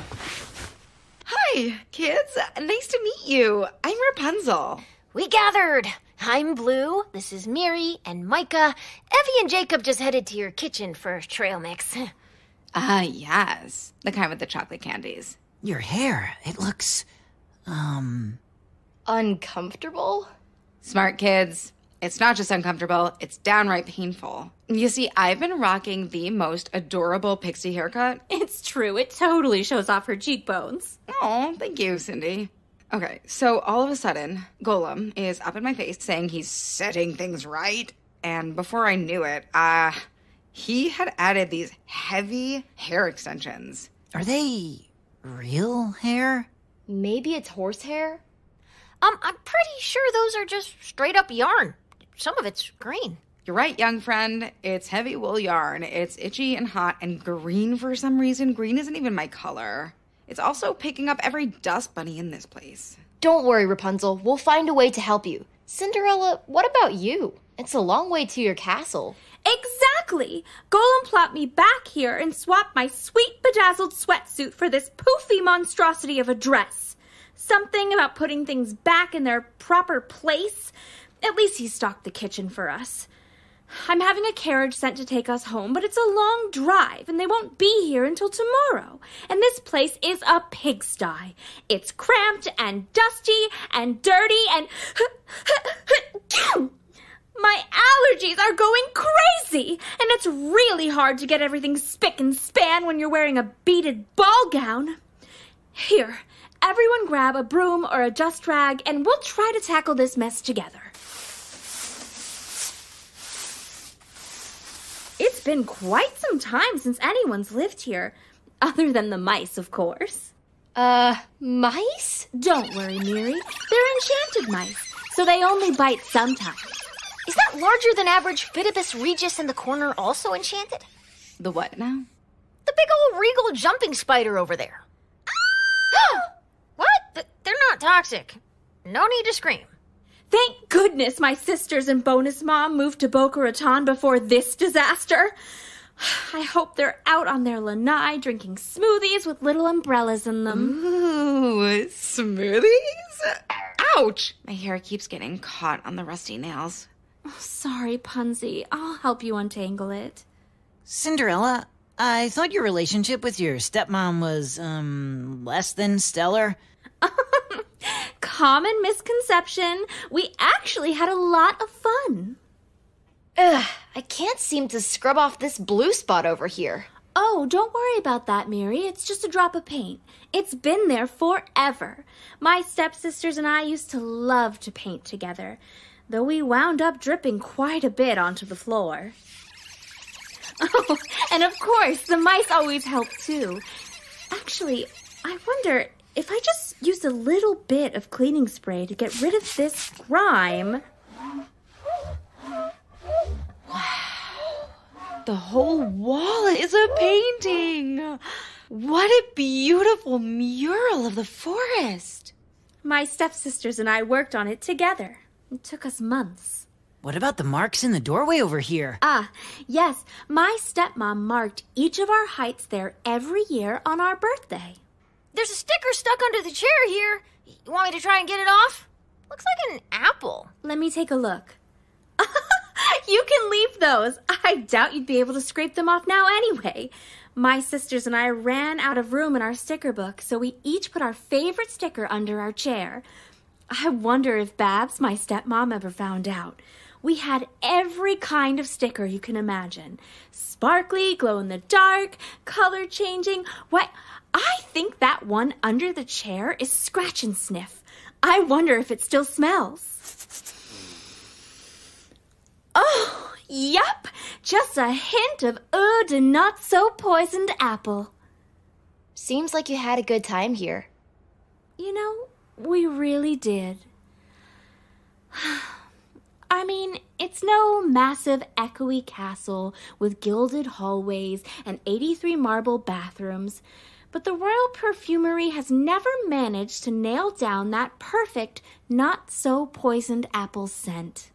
Hi, kids. Nice to meet you. I'm Rapunzel. We gathered. I'm Blue. This is Miri and Micah. Evie and Jacob just headed to your kitchen for trail mix. Ah, (laughs) uh, yes. The kind with the chocolate candies. Your hair, it looks. um. Uncomfortable? Smart kids. It's not just uncomfortable, it's downright painful. You see, I've been rocking the most adorable pixie haircut. It's true, it totally shows off her cheekbones. Oh, thank you, Cindy. Okay, so all of a sudden, Golem is up in my face saying he's setting things right. And before I knew it, uh, he had added these heavy hair extensions. Are they real hair? Maybe it's horsehair? Um, I'm pretty sure those are just straight up yarn. Some of it's green. You're right, young friend. It's heavy wool yarn. It's itchy and hot and green for some reason. Green isn't even my color. It's also picking up every dust bunny in this place. Don't worry, Rapunzel. We'll find a way to help you. Cinderella, what about you? It's a long way to your castle. Exactly! Golem plopped me back here and swap my sweet bedazzled sweatsuit for this poofy monstrosity of a dress. Something about putting things back in their proper place. At least he stocked the kitchen for us. I'm having a carriage sent to take us home, but it's a long drive and they won't be here until tomorrow. And this place is a pigsty. It's cramped and dusty and dirty and. (laughs) My allergies are going crazy, and it's really hard to get everything spick and span when you're wearing a beaded ball gown. Here, everyone grab a broom or a dust rag, and we'll try to tackle this mess together. It's been quite some time since anyone's lived here, other than the mice, of course. Uh, mice? Don't worry, Miri. They're enchanted mice, so they only bite sometimes. Is that larger than average Phidippus regius in the corner also enchanted? The what now? The big old regal jumping spider over there. (gasps) what? They're not toxic. No need to scream. Thank goodness my sisters and bonus mom moved to Boca Raton before this disaster. (sighs) I hope they're out on their lanai drinking smoothies with little umbrellas in them. Ooh, smoothies? Ouch! My hair keeps getting caught on the rusty nails. Oh, sorry, Punzi. I'll help you untangle it. Cinderella, I thought your relationship with your stepmom was, um, less than stellar. (laughs) Common misconception. We actually had a lot of fun. Ugh, I can't seem to scrub off this blue spot over here. Oh, don't worry about that, Miri. It's just a drop of paint. It's been there forever. My stepsisters and I used to love to paint together, though we wound up dripping quite a bit onto the floor. (laughs) Oh, and of course, the mice always help too. Actually, I wonder if I just used a little bit of cleaning spray to get rid of this grime. The whole wall is a painting. What a beautiful mural of the forest. My stepsisters and I worked on it together. It took us months. What about the marks in the doorway over here? Ah, yes. My stepmom marked each of our heights there every year on our birthday. There's a sticker stuck under the chair here. You want me to try and get it off? Looks like an apple. Let me take a look. (laughs) you can leave those. I doubt you'd be able to scrape them off now anyway. My sisters and I ran out of room in our sticker book, so we each put our favorite sticker under our chair. I wonder if Babs, my stepmom, ever found out. We had every kind of sticker you can imagine sparkly, glow in the dark, color changing. Why, I think that one under the chair is Scratch and Sniff. I wonder if it still smells. Oh, yup, just a hint of oud and not so poisoned apple. Seems like you had a good time here. You know, we really did. (sighs) (sighs) (sighs) I mean, it's no massive echoey castle with gilded hallways and 83 marble bathrooms, but the royal perfumery has never managed to nail down that perfect, not so poisoned apple scent.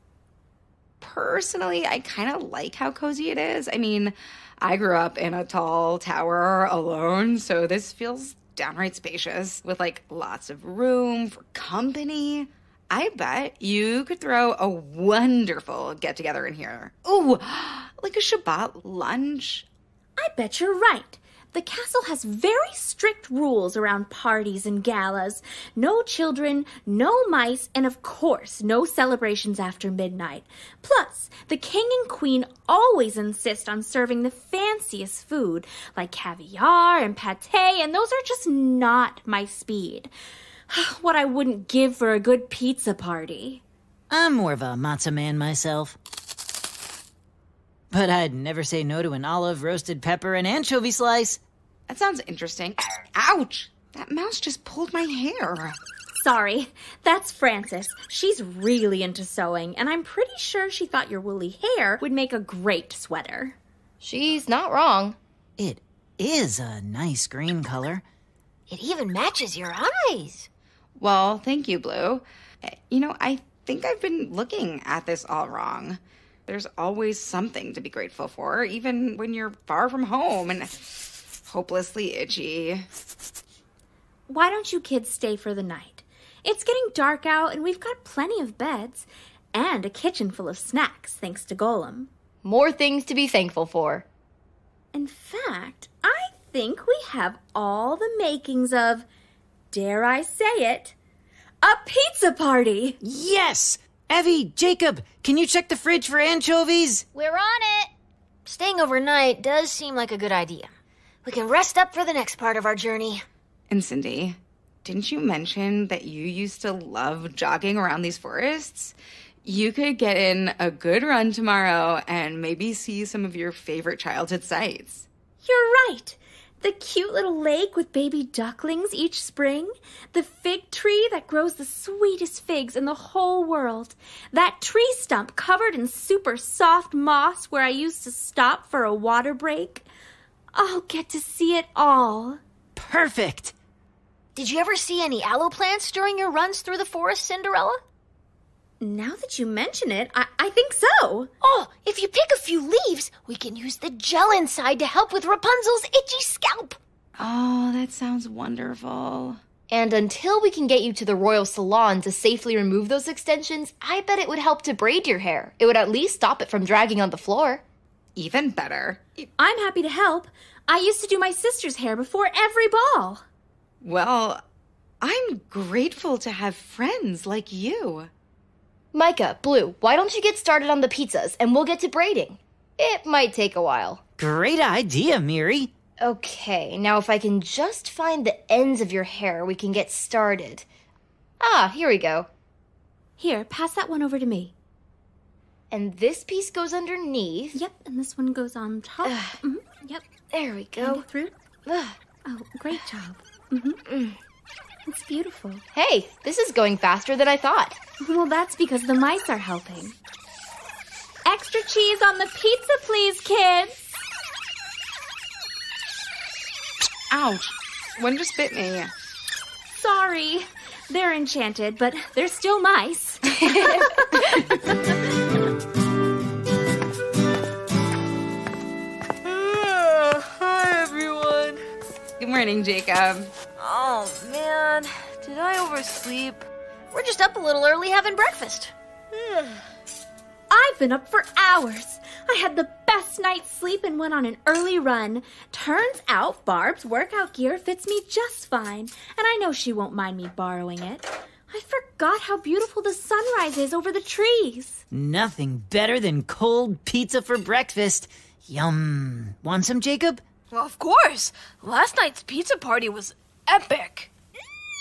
Personally, I kind of like how cozy it is. I mean, I grew up in a tall tower alone, so this feels downright spacious with like lots of room for company. I bet you could throw a wonderful get together in here. Ooh, (gasps) like a Shabbat lunch. I bet you're right. The castle has very strict rules around parties and galas. No children, no mice, and of course, no celebrations after midnight. Plus, the king and queen always insist on serving the fanciest food, like caviar and pate, and those are just not my speed. (sighs) what I wouldn't give for a good pizza party. I'm more of a matzah man myself. But I'd never say no to an olive, roasted pepper, and anchovy slice. That sounds interesting. (coughs) Ouch! That mouse just pulled my hair. Sorry, that's Frances. She's really into sewing, and I'm pretty sure she thought your woolly hair would make a great sweater. She's not wrong. It is a nice green color. It even matches your eyes. Well, thank you, Blue. You know, I think I've been looking at this all wrong. There's always something to be grateful for, even when you're far from home and hopelessly itchy. Why don't you kids stay for the night? It's getting dark out, and we've got plenty of beds and a kitchen full of snacks, thanks to Golem. More things to be thankful for. In fact, I think we have all the makings of, dare I say it, a pizza party. Yes! Evie, Jacob, can you check the fridge for anchovies? We're on it. Staying overnight does seem like a good idea. We can rest up for the next part of our journey. And Cindy, didn't you mention that you used to love jogging around these forests? You could get in a good run tomorrow and maybe see some of your favorite childhood sights. You're right. The cute little lake with baby ducklings each spring, the fig tree that grows the sweetest figs in the whole world, that tree stump covered in super soft moss where I used to stop for a water break. I'll get to see it all. Perfect! Did you ever see any aloe plants during your runs through the forest, Cinderella? Now that you mention it, I, I think so. Oh, if you pick a few leaves, we can use the gel inside to help with Rapunzel's itchy scalp. Oh, that sounds wonderful. And until we can get you to the royal salon to safely remove those extensions, I bet it would help to braid your hair. It would at least stop it from dragging on the floor. Even better. I'm happy to help. I used to do my sister's hair before every ball. Well, I'm grateful to have friends like you. Micah, Blue, why don't you get started on the pizzas and we'll get to braiding? It might take a while. Great idea, Miri. Okay, now if I can just find the ends of your hair, we can get started. Ah, here we go. Here, pass that one over to me. And this piece goes underneath. Yep, and this one goes on top. Mhm, Yep. There we And go. through. Ugh. Oh, great job. hmm It's beautiful. Hey, this is going faster than I thought. Well, that's because the mice are helping. Extra cheese on the pizza, please, kids. Ouch. One just bit me. Sorry. They're enchanted, but they're still mice. (laughs) Uh, hi, everyone. Good morning, Jacob. Oh, man. Did I oversleep? We're just up a little early having breakfast. I've been up for hours. I had the best night's sleep and went on an early run. Turns out Barb's workout gear fits me just fine, and I know she won't mind me borrowing it. I forgot how beautiful the sunrise is over the trees. Nothing better than cold pizza for breakfast. Yum. Want some, Jacob? Well, of course. Last night's pizza party was epic.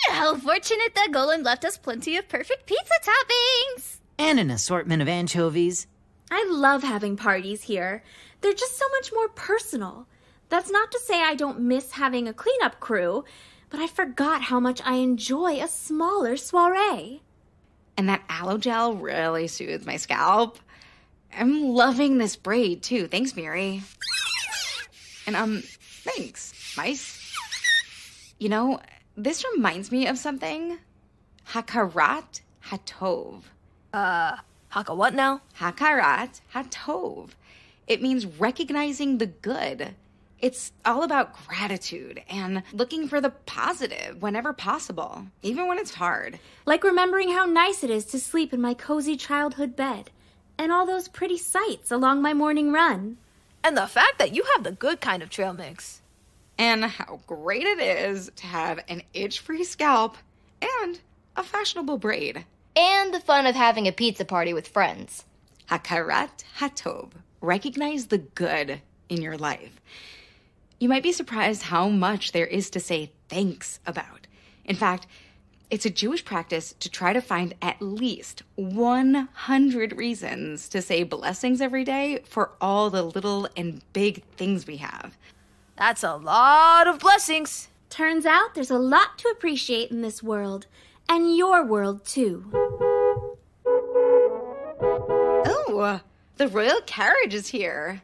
How fortunate that Golem left us plenty of perfect pizza toppings. And an assortment of anchovies. I love having parties here. They're just so much more personal. That's not to say I don't miss having a cleanup crew, but I forgot how much I enjoy a smaller soiree. And that aloe gel really soothes my scalp. I'm loving this braid too. Thanks, Miri. And um, thanks, mice. You know, this reminds me of something. Hakarat Hatov. Uh, Haka what now? Hakarat Hatov. It means recognizing the good. It's all about gratitude and looking for the positive whenever possible, even when it's hard. Like remembering how nice it is to sleep in my cozy childhood bed, and all those pretty sights along my morning run. And the fact that you have the good kind of trail mix. And how great it is to have an itch free scalp and a fashionable braid. And the fun of having a pizza party with friends. Hakarat Hatov. Recognize the good in your life. You might be surprised how much there is to say thanks about. In fact, it's a Jewish practice to try to find at least 100 reasons to say blessings every day for all the little and big things we have. That's a lot of blessings. Turns out there's a lot to appreciate in this world, and your world too. Oh, the royal carriage is here.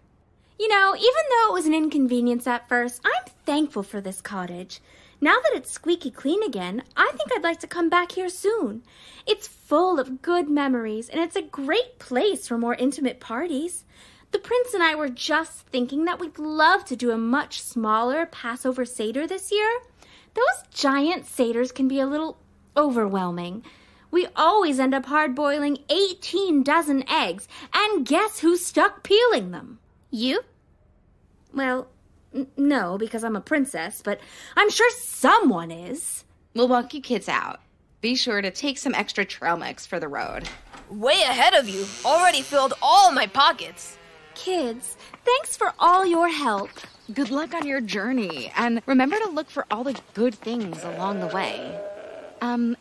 You know, even though it was an inconvenience at first, I'm thankful for this cottage. Now that it's squeaky clean again, I think I'd like to come back here soon. It's full of good memories, and it's a great place for more intimate parties. The prince and I were just thinking that we'd love to do a much smaller Passover Seder this year. Those giant Seders can be a little overwhelming. We always end up hard boiling 18 dozen eggs, and guess who's stuck peeling them? You? Well, n- no, because I'm a princess, but I'm sure someone is. We'll walk you kids out. Be sure to take some extra trail mix for the road. Way ahead of you. Already filled all my pockets. Kids, thanks for all your help. Good luck on your journey, and remember to look for all the good things along the way. Um,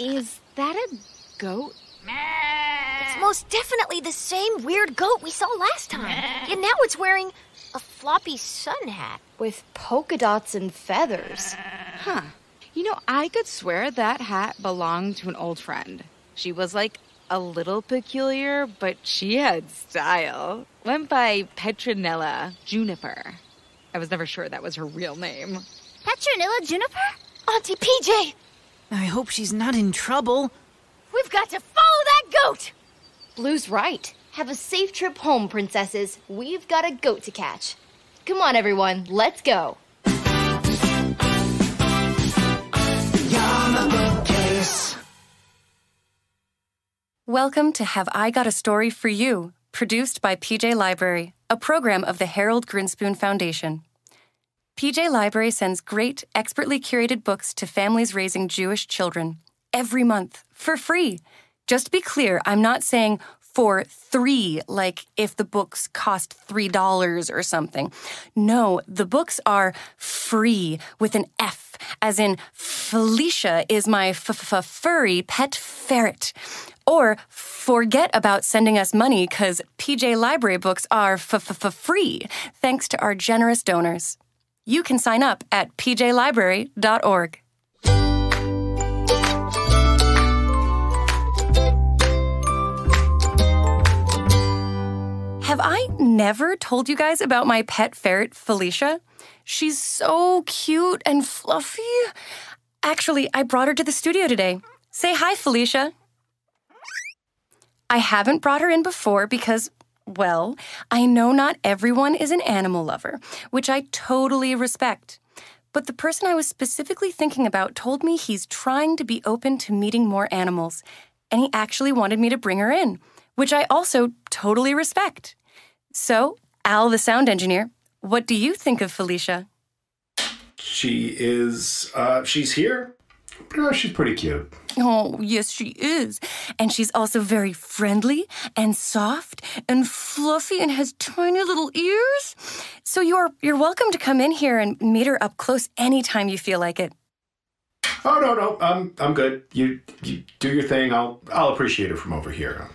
is that a goat? It's most definitely the same weird goat we saw last time. (laughs) And now it's wearing a floppy sun hat. With polka dots and feathers. (laughs) Huh. You know, I could swear that hat belonged to an old friend. She was like a little peculiar, but she had style. Went by Petronella Juniper. I was never sure that was her real name. Petronella Juniper? Auntie PJ, I hope she's not in trouble. we've got to follow that goat. Blue's right. Have a safe trip home, princesses. We've got a goat to catch. Come on, everyone, let's go. Welcome to Have I Got a Story for You, produced by PJ Library, a program of the Harold Grinspoon Foundation. PJ Library sends great, expertly curated books to families raising Jewish children every month for free. Just to be clear, I'm not saying for three, like if the books cost $3 or something. No, the books are free with an F, as in Felicia is my f- f- furry pet ferret. Or forget about sending us money because PJ Library books are free thanks to our generous donors. You can sign up at pjlibrary.org. Have I never told you guys about my pet ferret, Felicia? She's so cute and fluffy. Actually, I brought her to the studio today. Say hi, Felicia. I haven't brought her in before because, well, I know not everyone is an animal lover, which I totally respect. But the person I was specifically thinking about told me he's trying to be open to meeting more animals, and he actually wanted me to bring her in, which I also totally respect. So, Al, the sound engineer, what do you think of Felicia? She is, uh, she's here. Uh, she's pretty cute. Oh, yes, she is. And she's also very friendly and soft and fluffy and has tiny little ears. So you're you're welcome to come in here and meet her up close anytime you feel like it. Oh no, no, I'm I'm good. You you do your thing. I'll I'll appreciate it from over here.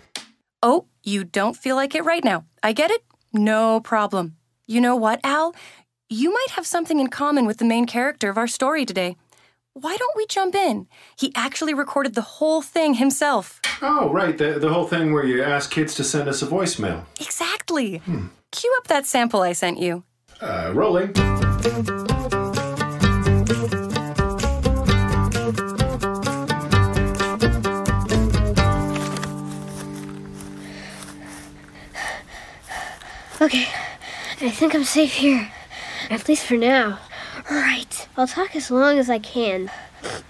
Oh, you don't feel like it right now. I get it. No problem. You know what, Al? You might have something in common with the main character of our story today. Why don't we jump in? He actually recorded the whole thing himself. Oh, right, the the whole thing where you ask kids to send us a voicemail. Exactly. Cue up that sample I sent you. Uh, rolling. Okay, I think I'm safe here. At least for now. Right, I'll talk as long as I can.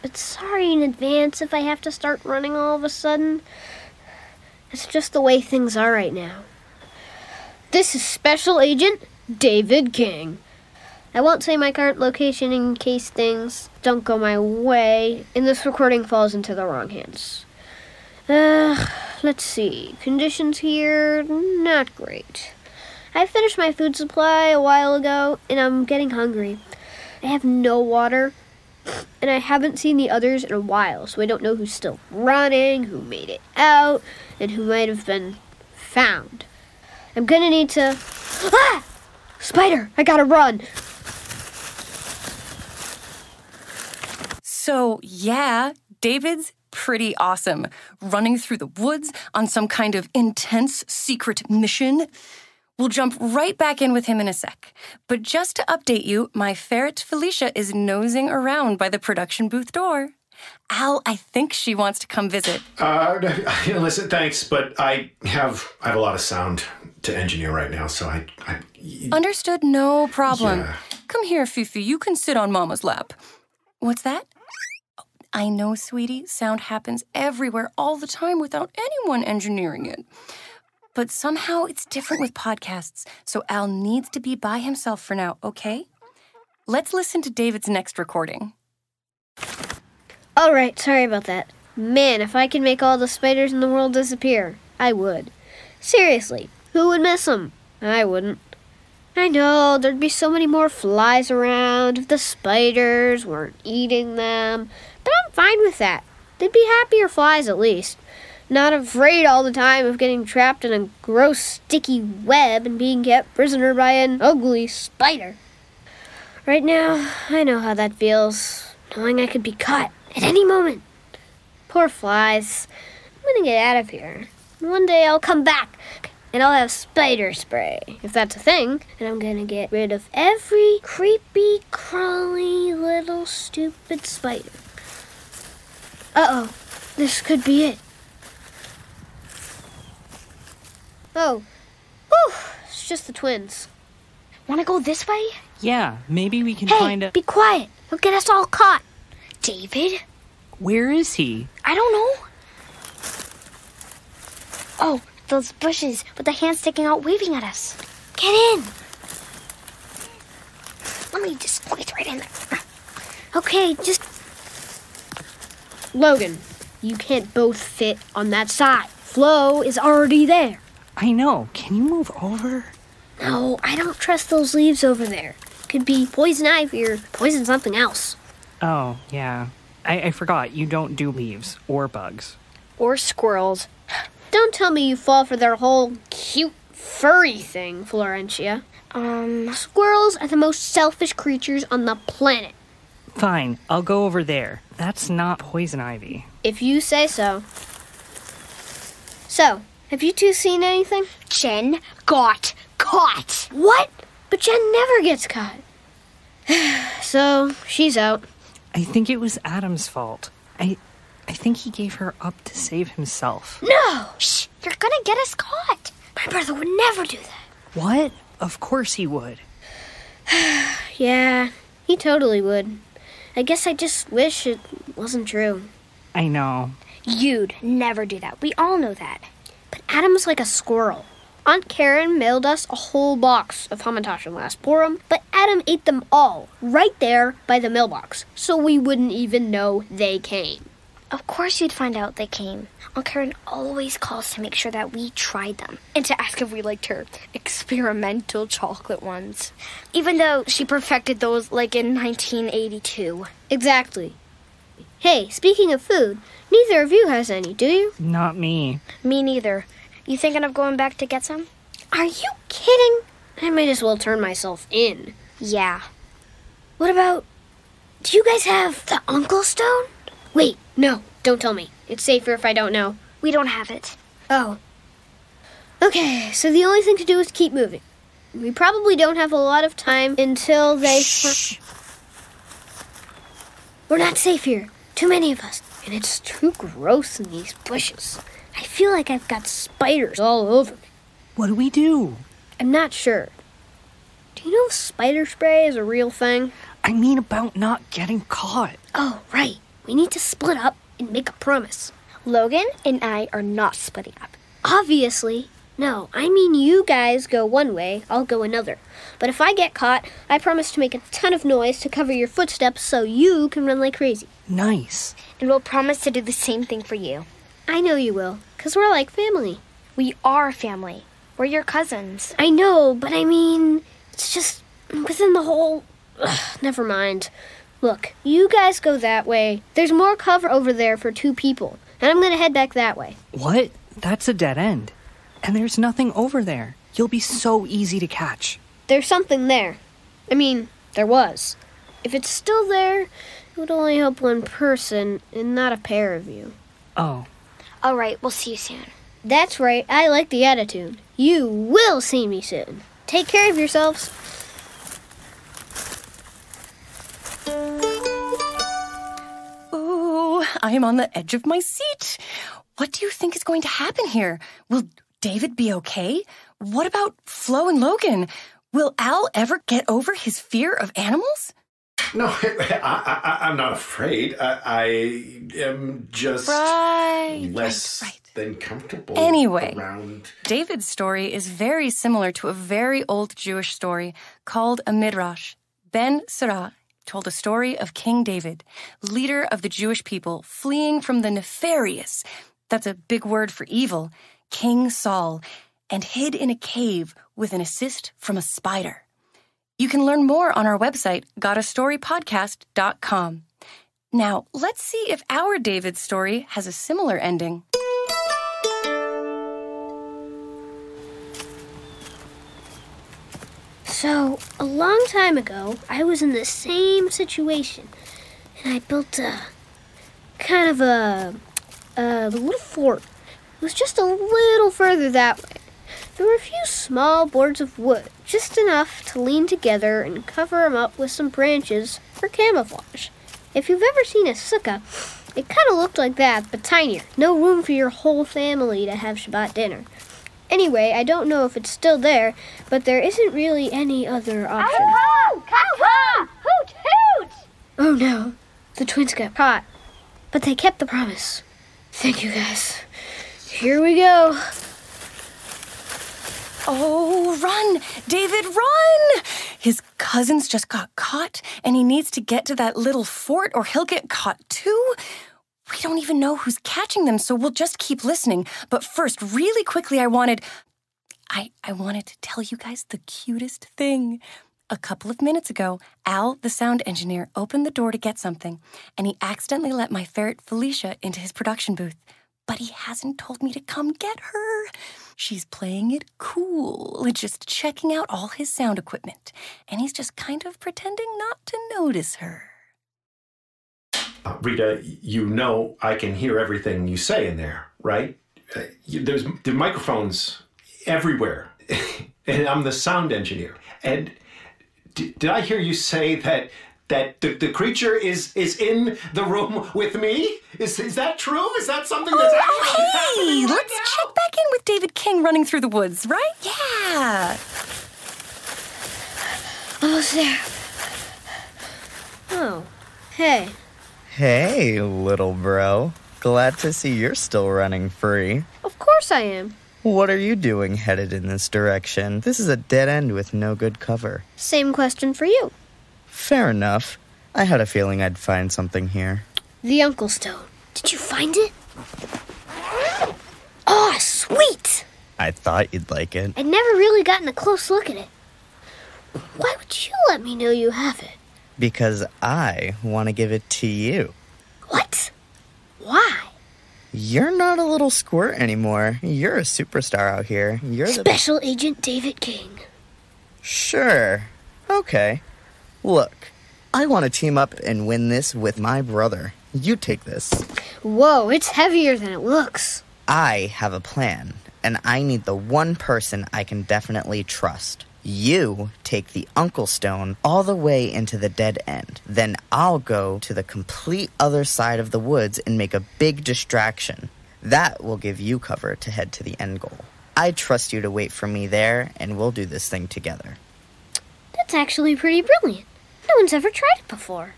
But sorry in advance if I have to start running all of a sudden. It's just the way things are right now. This is Special Agent David King. I won't say my current location in case things don't go my way and this recording falls into the wrong hands. Uh, let's see. Conditions here, not great. I finished my food supply a while ago and I'm getting hungry. I have no water and I haven't seen the others in a while, so I don't know who's still running, who made it out, and who might have been found. I'm gonna need to. Ah! Spider! I gotta run! So, yeah, David's pretty awesome, running through the woods on some kind of intense secret mission. We'll jump right back in with him in a sec. But just to update you, my ferret Felicia is nosing around by the production booth door. Al, I think she wants to come visit. Uh, (laughs) listen, thanks, but I have I have a lot of sound to engineer right now, so I, I Understood, no problem. Yeah. Come here, Fifi. You can sit on Mama's lap. What's that? I know, sweetie. Sound happens everywhere all the time without anyone engineering it. But somehow it's different with podcasts, so Al needs to be by himself for now, okay? Let's listen to David's next recording. All right, sorry about that. Man, if I could make all the spiders in the world disappear, I would. Seriously, who would miss them? I wouldn't. I know there'd be so many more flies around if the spiders weren't eating them, but I'm fine with that. They'd be happier flies at least. Not afraid all the time of getting trapped in a gross, sticky web and being kept prisoner by an ugly spider. Right now, I know how that feels, knowing I could be caught at any moment. Poor flies. I'm gonna get out of here. One day I'll come back and I'll have spider spray, if that's a thing. And I'm gonna get rid of every creepy, crawly little stupid spider. Uh oh, this could be it. Oh, whew, it's just the twins. Wanna go this way? Yeah, maybe we can Hey, find a. be quiet. He'll get us all caught. David? Where is he? I don't know. Oh, those bushes with the hands sticking out waving at us. Get in. Let me just squeeze right in there. Okay, just. Logan, you can't both fit on that side. Flo is already there. I know. Can you move over? No, I don't trust those leaves over there. Could be poison ivy or poison something else. Oh, yeah. I, I forgot you don't do leaves or bugs. Or squirrels. Don't tell me you fall for their whole cute furry thing, Florentia. Um, squirrels are the most selfish creatures on the planet. Fine, I'll go over there. That's not poison ivy. If you say so. So, have you two seen anything? Jen got caught. What? But Jen never gets caught. (sighs) so, she's out. I think it was Adam's fault. I I think he gave her up to save himself. No! Shh, you're gonna get us caught. My brother would never do that. What? Of course he would. (sighs) Yeah, he totally would. I guess I just wish it wasn't true. I know. You'd never do that. We all know that. But Adam's like a squirrel. Aunt Karen mailed us a whole box of Hamantaschen last Purim, but Adam ate them all right there by the mailbox, so we wouldn't even know they came. Of course you'd find out they came. Aunt Karen always calls to make sure that we tried them and to ask if we liked her experimental chocolate ones. Even though she perfected those like in 1982. Exactly. Hey, speaking of food, neither of you has any, do you? Not me. Me neither. You thinking of going back to get some? Are you kidding? I might as well turn myself in. Yeah. What about. Do you guys have the Uncle Stone? Wait, no, don't tell me. It's safer if I don't know. We don't have it. Oh. Okay, so the only thing to do is keep moving. We probably don't have a lot of time until they. Shh. We're not safe here. Too many of us. And it's too gross in these bushes. I feel like I've got spiders all over me. What do we do? I'm not sure. Do you know if spider spray is a real thing? I mean about not getting caught. Oh, right. We need to split up and make a promise. Logan and I are not splitting up. Obviously. No, I mean you guys go one way, I'll go another. But if I get caught, I promise to make a ton of noise to cover your footsteps so you can run like crazy. Nice. And we'll promise to do the same thing for you. I know you will, because we're like family. We are family. We're your cousins. I know, but I mean, it's just within the whole. Ugh, never mind. Look, you guys go that way. There's more cover over there for two people, and I'm gonna head back that way. What? That's a dead end. And there's nothing over there. You'll be so easy to catch. There's something there. I mean, there was. If it's still there, It would only help one person and not a pair of you. Oh. All right, we'll see you soon. That's right. I like the attitude. You will see me soon. Take care of yourselves. Ooh, I am on the edge of my seat. What do you think is going to happen here? Will David be okay? What about Flo and Logan? Will Al ever get over his fear of animals? No, (laughs) I, I, I'm not afraid. I, I am just Right, less than comfortable. Anyway, around. David's story is very similar to a very old Jewish story called a midrash. Ben Sirah told a story of King David, leader of the Jewish people, fleeing from the nefarious, that's a big word for evil, King Saul, and hid in a cave with an assist from a spider. You can learn more on our website, gotastorypodcast.com. Now, let's see if our David story has a similar ending. So, a long time ago, I was in the same situation, and I built a kind of a, a little fort. Was just a little further that way. There were a few small boards of wood, just enough to lean together and cover them up with some branches for camouflage. If you've ever seen a sukkah, it kind of looked like that, but tinier. No room for your whole family to have Shabbat dinner. Anyway, I don't know if it's still there, but there isn't really any other option. Hoot hoot! Oh no, the twins got caught. But they kept the promise. Thank you guys. Here we go. Oh, run! David, run! His cousins just got caught, and he needs to get to that little fort or he'll get caught too. We don't even know who's catching them, so we'll just keep listening. But first, really quickly, I wanted. I, I wanted to tell you guys the cutest thing. A couple of minutes ago, Al, the sound engineer, opened the door to get something, and he accidentally let my ferret Felicia into his production booth. But he hasn't told me to come get her. She's playing it cool, just checking out all his sound equipment, and he's just kind of pretending not to notice her. Uh, Rita, you know I can hear everything you say in there, right? Uh, you, there's the microphones everywhere, (laughs) and I'm the sound engineer. And did I hear you say that that the, the creature is is in the room with me? Is is that true? Is that something that's oh, actually Oh, happening hey, right let's check back in with David King running through the woods, right? Yeah. Almost there. Oh, hey. Hey, little bro. Glad to see you're still running free. Of course I am. What are you doing headed in this direction? This is a dead end with no good cover. Same question for you. Fair enough. I had a feeling I'd find something here. The Uncle Stone. Did you find it? Oh, sweet! I thought you'd like it. I'd never really gotten a close look at it. Why would you let me know you have it? Because I want to give it to you. What? Why? You're not a little squirt anymore. You're a superstar out here. You're the. Special Agent David King. Sure. Okay. Look, I want to team up and win this with my brother. You take this. Whoa, it's heavier than it looks. I have a plan, and I need the one person I can definitely trust. You take the Uncle Stone all the way into the dead end. Then I'll go to the complete other side of the woods and make a big distraction. That will give you cover to head to the end goal. I trust you to wait for me there, and we'll do this thing together. That's actually pretty brilliant. No one's ever tried it before.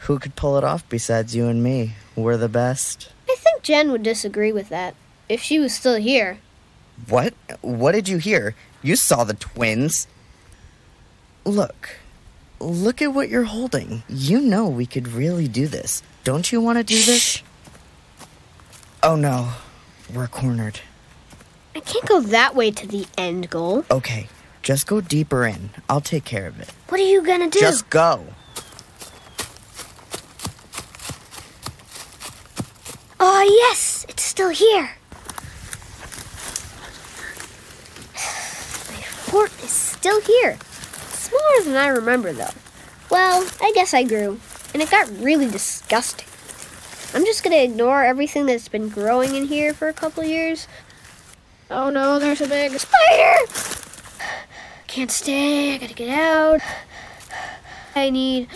Who could pull it off besides you and me? We're the best. I think Jen would disagree with that. If she was still here. What? What did you hear? You saw the twins. Look. Look at what you're holding. You know we could really do this. Don't you want to do this? Oh no. We're cornered. I can't go that way to the end goal. Okay, just go deeper in. I'll take care of it. What are you gonna do? Just go. Oh, yes, it's still here. My fort is still here. Smaller than I remember, though. Well, I guess I grew. and it got really disgusting. I'm just gonna ignore everything that's been growing in here for a couple years. Oh no, there's a big spider! Can't stay, I gotta get out. I need.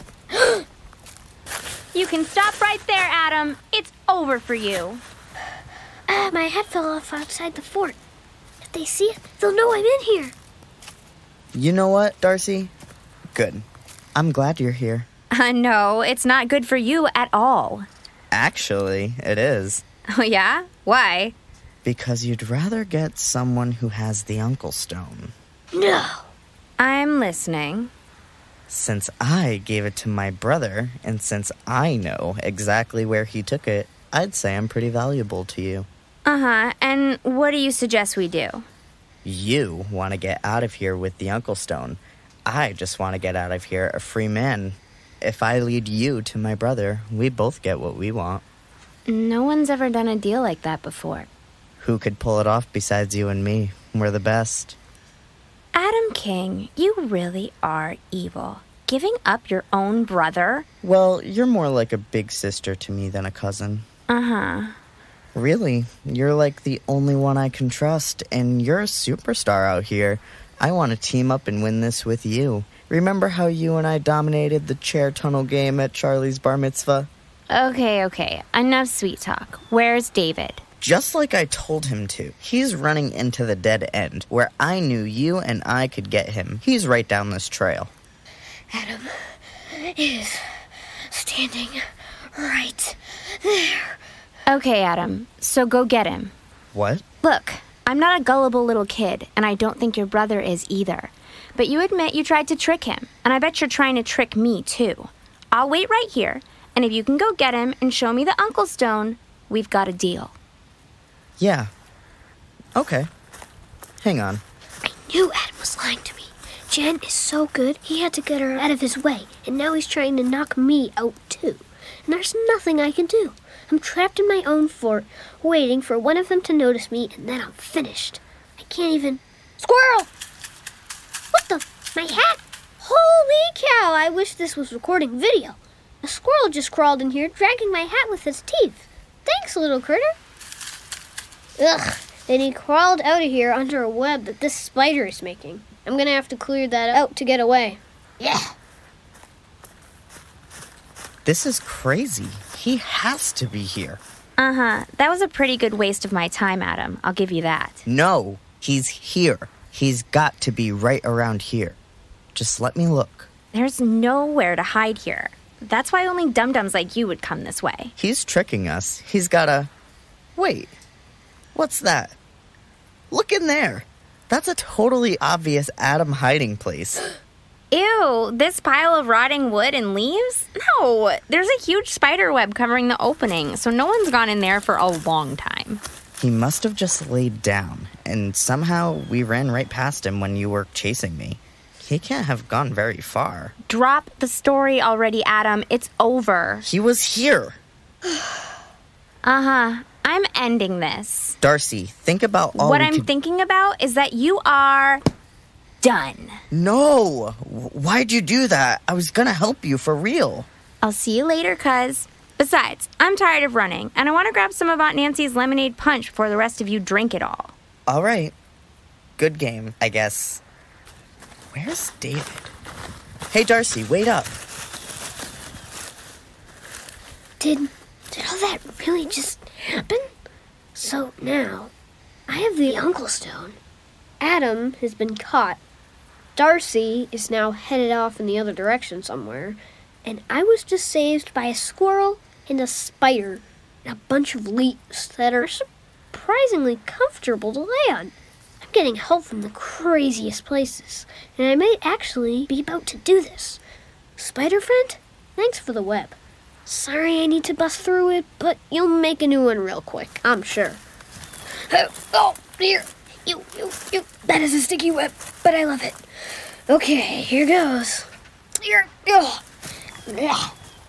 You can stop right there, Adam. It's over for you. Ah, my hat fell off outside the fort. If they see it, they'll know I'm in here. You know what, Darcy? Good. I'm glad you're here. Uh, no, it's not good for you at all. Actually, it is. Oh, (laughs) yeah? Why? Because you'd rather get someone who has the Uncle Stone. No. I'm listening. Since I gave it to my brother, and since I know exactly where he took it, I'd say I'm pretty valuable to you. Uh huh. And what do you suggest we do? You want to get out of here with the Uncle Stone. I just want to get out of here a free man. If I lead you to my brother, we both get what we want. No one's ever done a deal like that before. Who could pull it off besides you and me? We're the best. Adam King, you really are evil. Giving up your own brother? Well, you're more like a big sister to me than a cousin. Uh huh. Really, you're like the only one I can trust, and you're a superstar out here. I want to team up and win this with you. Remember how you and I dominated the chair tunnel game at Charlie's bar mitzvah? Okay, okay. Enough sweet talk. Where's David? Just like I told him to. He's running into the dead end, where I knew you and I could get him. He's right down this trail. Adam is standing right there. Okay, Adam. So go get him. What? Look, I'm not a gullible little kid, and I don't think your brother is either. But you admit you tried to trick him, and I bet you're trying to trick me too. I'll wait right here, and if you can go get him and show me the Uncle Stone, we've got a deal. Yeah. Okay. Hang on. I knew Adam was lying to me. Jen is so good, he had to get her out of his way, and now he's trying to knock me out too. And there's nothing I can do. I'm trapped in my own fort, waiting for one of them to notice me, and then I'm finished. I can't even. Squirrel! What the? My hat? Holy cow! I wish this was recording video. A squirrel just crawled in here, dragging my hat with his teeth. Thanks, little critter. Ugh. Then he crawled out of here under a web that this spider is making. I'm gonna have to clear that out to get away. Yeah. This is crazy. He has to be here. Uh huh. That was a pretty good waste of my time, Adam. I'll give you that. No, he's here. He's got to be right around here. Just let me look. There's nowhere to hide here. That's why only dum dums like you would come this way. He's tricking us. He's got a. Wait. What's that? Look in there. That's a totally obvious Adam hiding place. Ew, this pile of rotting wood and leaves? No, there's a huge spider web covering the opening, so no one's gone in there for a long time. He must have just laid down, and somehow we ran right past him when you were chasing me. He can't have gone very far. Drop the story already, Adam. It's over. He was here. (sighs) Uh huh. I'm ending this. Darcy, think about all what I'm could- thinking about is that you are done. No! Why'd you do that? I was gonna help you for real. I'll see you later, cuz. Besides, I'm tired of running, and I want to grab some of Aunt Nancy's lemonade punch before the rest of you drink it all. All right. Good game, I guess. Where's David? Hey, Darcy, wait up. Did did all that really just happen? So now, I have the Uncle Stone. Adam has been caught. Darcy is now headed off in the other direction somewhere, and I was just saved by a squirrel and a spider and a bunch of leaves that are surprisingly comfortable to lay on. I'm getting help from the craziest places, and I might actually be about to do this. Spider friend, thanks for the web. Sorry I need to bust through it, but you'll make a new one real quick, I'm sure. (laughs) Oh, here. You, you, you. That is a sticky web, but I love it. Okay, here goes. Here. Oh.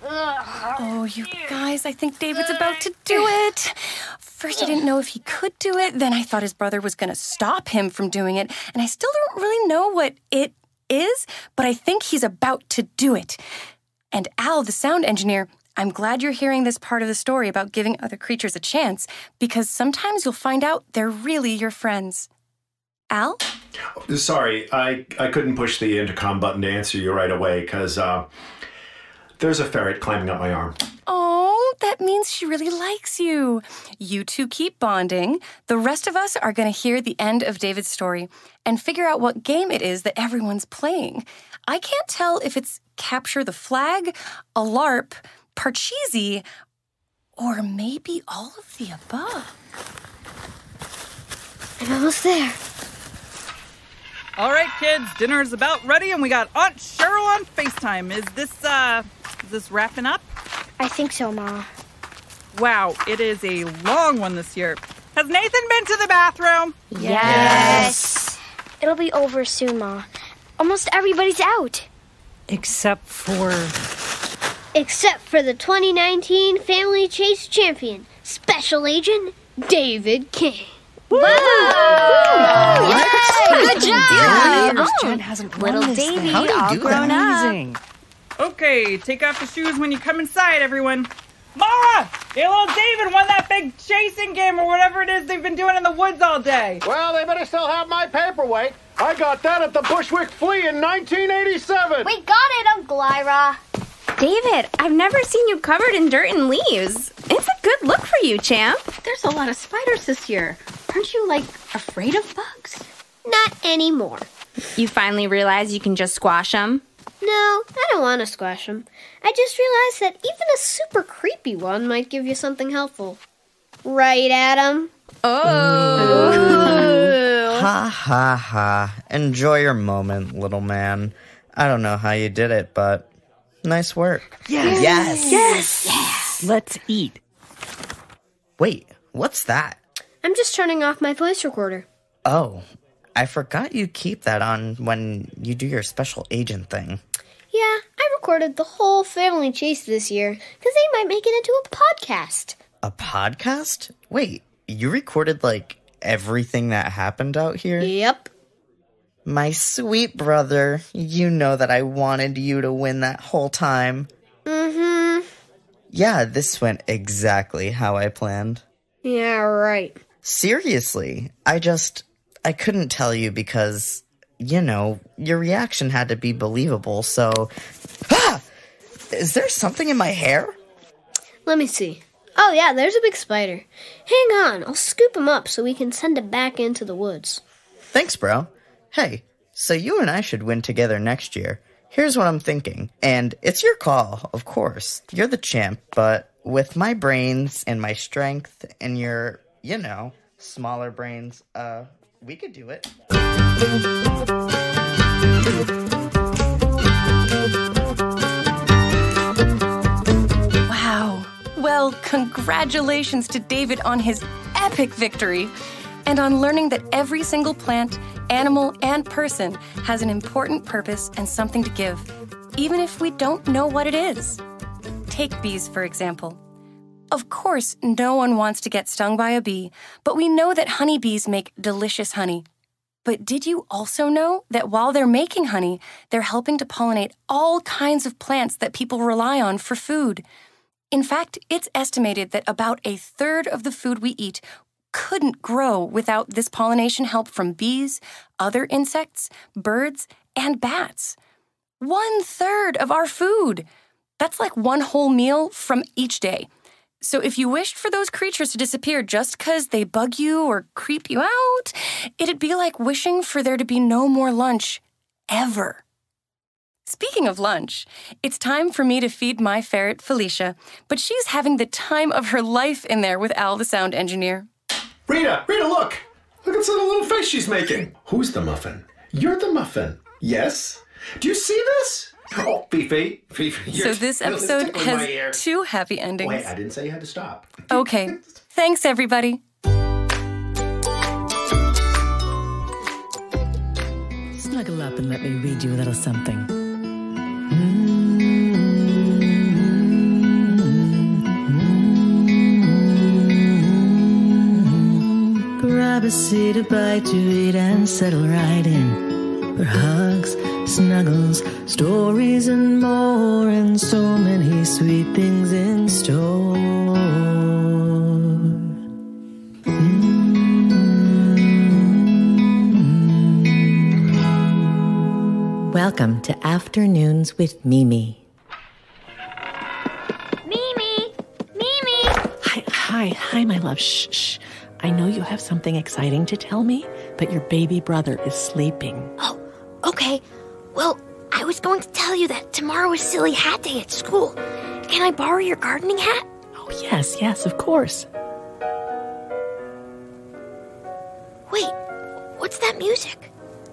Oh, you guys, I think David's about to do it. First, I didn't know if he could do it. Then I thought his brother was going to stop him from doing it. And I still don't really know what it is, but I think he's about to do it. And Al, the sound engineer, I'm glad you're hearing this part of the story about giving other creatures a chance because sometimes you'll find out they're really your friends. Al? Sorry, I, I couldn't push the intercom button to answer you right away because uh, there's a ferret climbing up my arm. Oh, that means she really likes you. You two keep bonding. The rest of us are going to hear the end of David's story and figure out what game it is that everyone's playing. I can't tell if it's capture the flag, a LARP, Parcheesi, or maybe all of the above. I'm almost there. All right, kids, dinner is about ready, and we got Aunt Cheryl on FaceTime. Is this uh, is this wrapping up? I think so, Ma. Wow, it is a long one this year. Has Nathan been to the bathroom? Yes. It'll be over soon, Ma. Almost everybody's out. Except for. Except for the 2019 Family Chase Champion, Special Agent David King. Good job! Years, Oh, Jen hasn't won little this thing. Davy, How do you all do that? up. Amazing. Okay, take off the shoes when you come inside, everyone. Mara! Hey, little David won that big chasing game or whatever it is they've been doing in the woods all day. Well, they better still have my paperweight. I got that at the Bushwick Flea in 1987. We got it, Uncle Ira. David, I've never seen you covered in dirt and leaves. It's a good look for you, champ. There's a lot of spiders this year. Aren't you, like, afraid of bugs? Not anymore. You finally realize you can just squash them? No, I don't want to squash them. I just realized that even a super creepy one might give you something helpful. Right, Adam? Oh. Ha ha ha. Enjoy your moment, little man. I don't know how you did it, but nice work. Yes. Yes. Yes. yes. Let's eat. Wait, what's that? I'm just turning off my voice recorder. Oh, I forgot you keep that on when you do your special agent thing. Yeah, I recorded the whole family chase this year because they might make it into a podcast. A podcast? Wait, you recorded like everything that happened out here? Yep. My sweet brother, you know that I wanted you to win that whole time. Mm-hmm. Yeah, this went exactly how I planned. Yeah, right. Seriously, I just. I couldn't tell you because, you know, your reaction had to be believable, so. Ah! Is there something in my hair? Let me see. Oh, yeah, there's a big spider. Hang on, I'll scoop him up so we can send it back into the woods. Thanks, bro. Hey, so you and I should win together next year. Here's what I'm thinking, and it's your call, of course. You're the champ, but with my brains and my strength and your, you know, smaller brains, uh, we could do it. Wow. Well, congratulations to David on his epic victory and on learning that every single plant, animal, and person has an important purpose and something to give, even if we don't know what it is. Take bees, for example. Of course, no one wants to get stung by a bee, but we know that honeybees make delicious honey. But did you also know that while they're making honey, they're helping to pollinate all kinds of plants that people rely on for food? In fact, it's estimated that about a third of the food we eat couldn't grow without this pollination help from bees, other insects, birds, and bats. One third of our food. That's like one whole meal from each day. So if you wished for those creatures to disappear just because they bug you or creep you out, it'd be like wishing for there to be no more lunch ever. Speaking of lunch, it's time for me to feed my ferret Felicia, but she's having the time of her life in there with Al the sound engineer. Rita, Rita, look! Look at the little face she's making. Who's the muffin? You're the muffin. Yes? Do you see this? Oh, Fifi, Fifi. So you're- this episode tickling has two happy endings. Wait, I didn't say you had to stop. Okay. (laughs) Thanks, everybody. Snuggle up and let me read you a little something. Grab a seat, a bite to eat, and settle right in. For hugs, snuggles, stories, and more, and so many sweet things in store. Mm-hmm. Welcome to Afternoons with Mimi. Mimi! Mimi! Hi, hi, hi, my love. Shh, shh. I know you have something exciting to tell me, but your baby brother is sleeping. Oh, okay. Well, I was going to tell you that tomorrow is silly hat day at school. Can I borrow your gardening hat? Oh, yes, yes, of course. Wait, what's that music?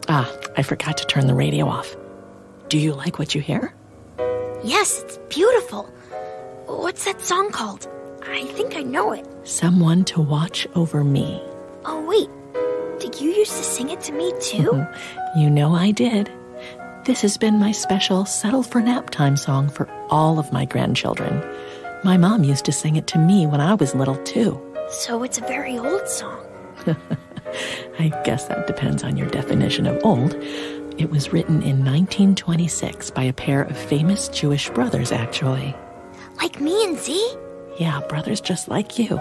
Ah, I forgot to turn the radio off. Do you like what you hear? Yes, it's beautiful. What's that song called? I think I know it. Someone to watch over me. Oh, wait. Did you used to sing it to me too? (laughs) You know I did. This has been my special Settle for Nap Time song for all of my grandchildren. My mom used to sing it to me when I was little, too. so it's a very old song. (laughs) I guess that depends on your definition of old. It was written in 1926 by a pair of famous Jewish brothers, actually. Like me and Z? Yeah, brothers just like you.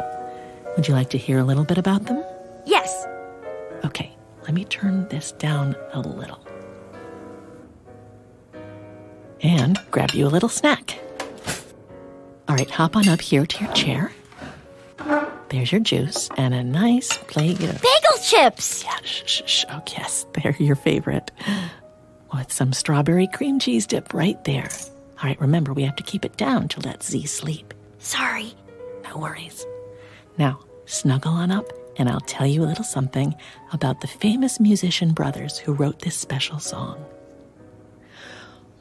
Would you like to hear a little bit about them? Yes. Okay, let me turn this down a little. And grab you a little snack. All right, hop on up here to your chair. There's your juice and a nice plate of Bagel chips! Yeah, shh, shh, shh. Oh, yes, they're your favorite. With some strawberry cream cheese dip right there. All right, remember, we have to keep it down to let Z sleep. Sorry. No worries. Now, snuggle on up, and I'll tell you a little something about the famous musician brothers who wrote this special song.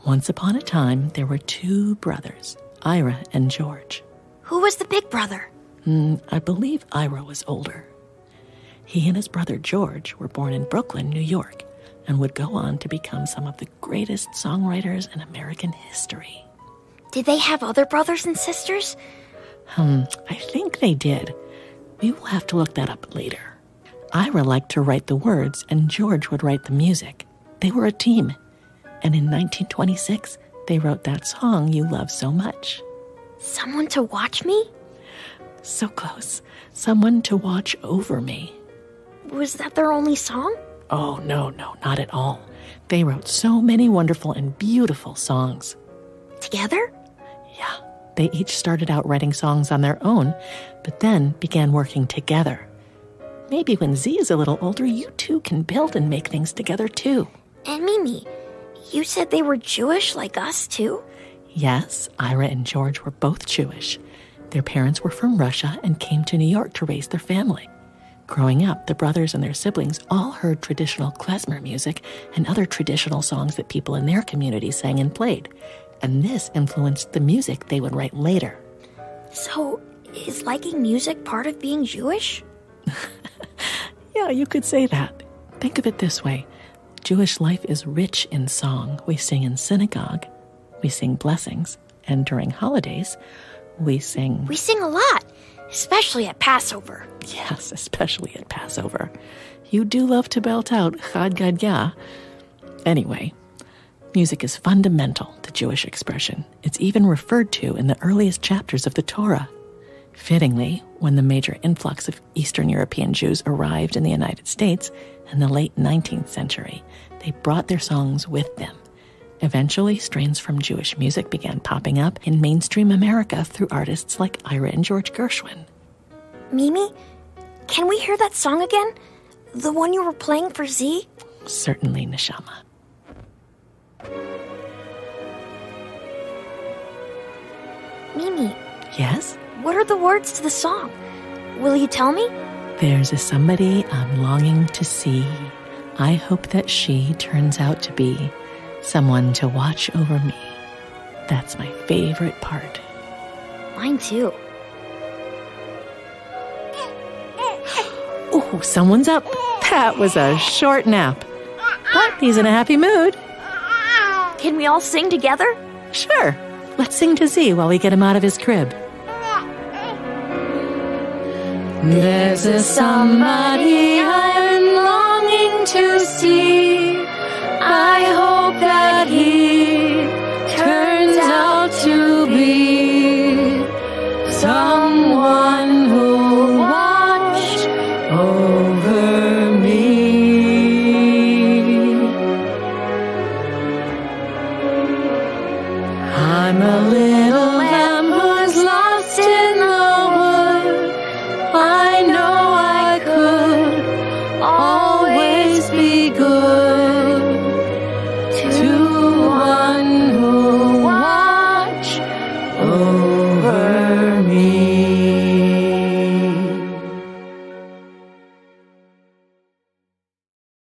Once upon a time, there were two brothers, Ira and George. Who was the big brother? Hmm, I believe Ira was older. He and his brother George were born in Brooklyn, New York, and would go on to become some of the greatest songwriters in American history. Did they have other brothers and sisters? Hmm, I think they did. We will have to look that up later. Ira liked to write the words, and George would write the music. They were a team. And in 1926, they wrote that song you love so much. Someone to watch me? So close. Someone to watch over me. Was that their only song? Oh, no, no, not at all. They wrote so many wonderful and beautiful songs. Together? Yeah. They each started out writing songs on their own, but then began working together. Maybe when Z is a little older, you two can build and make things together too. And Mimi, you said they were Jewish like us too? Yes, Ira and George were both Jewish. Their parents were from Russia and came to New York to raise their family. Growing up, the brothers and their siblings all heard traditional klezmer music and other traditional songs that people in their community sang and played. And this influenced the music they would write later. So, is liking music part of being Jewish? (laughs) Yeah, you could say that. Think of it this way Jewish life is rich in song. We sing in synagogue, we sing blessings, and during holidays, we sing. We sing a lot, especially at Passover. Yes, (laughs) especially at Passover. You do love to belt out Chad Gadya. Anyway, music is fundamental to Jewish expression. It's even referred to in the earliest chapters of the Torah. Fittingly, when the major influx of Eastern European Jews arrived in the United States in the late 19th century, they brought their songs with them. Eventually, strains from Jewish music began popping up in mainstream America through artists like Ira and George Gershwin. Mimi, can we hear that song again? The one you were playing for Z? Certainly, Neshama. Mimi, Yes? what are the words to the song? Will you tell me? There's a somebody I'm longing to see. I hope that she turns out to be someone to watch over me. That's my favorite part. Mine too. Ooh, someone's up. That was a short nap. But he's in a happy mood. Can we all sing together? Sure. Let's sing to Z while we get him out of his crib. There's a somebody I'm longing to see. I hope that he turns out to be some.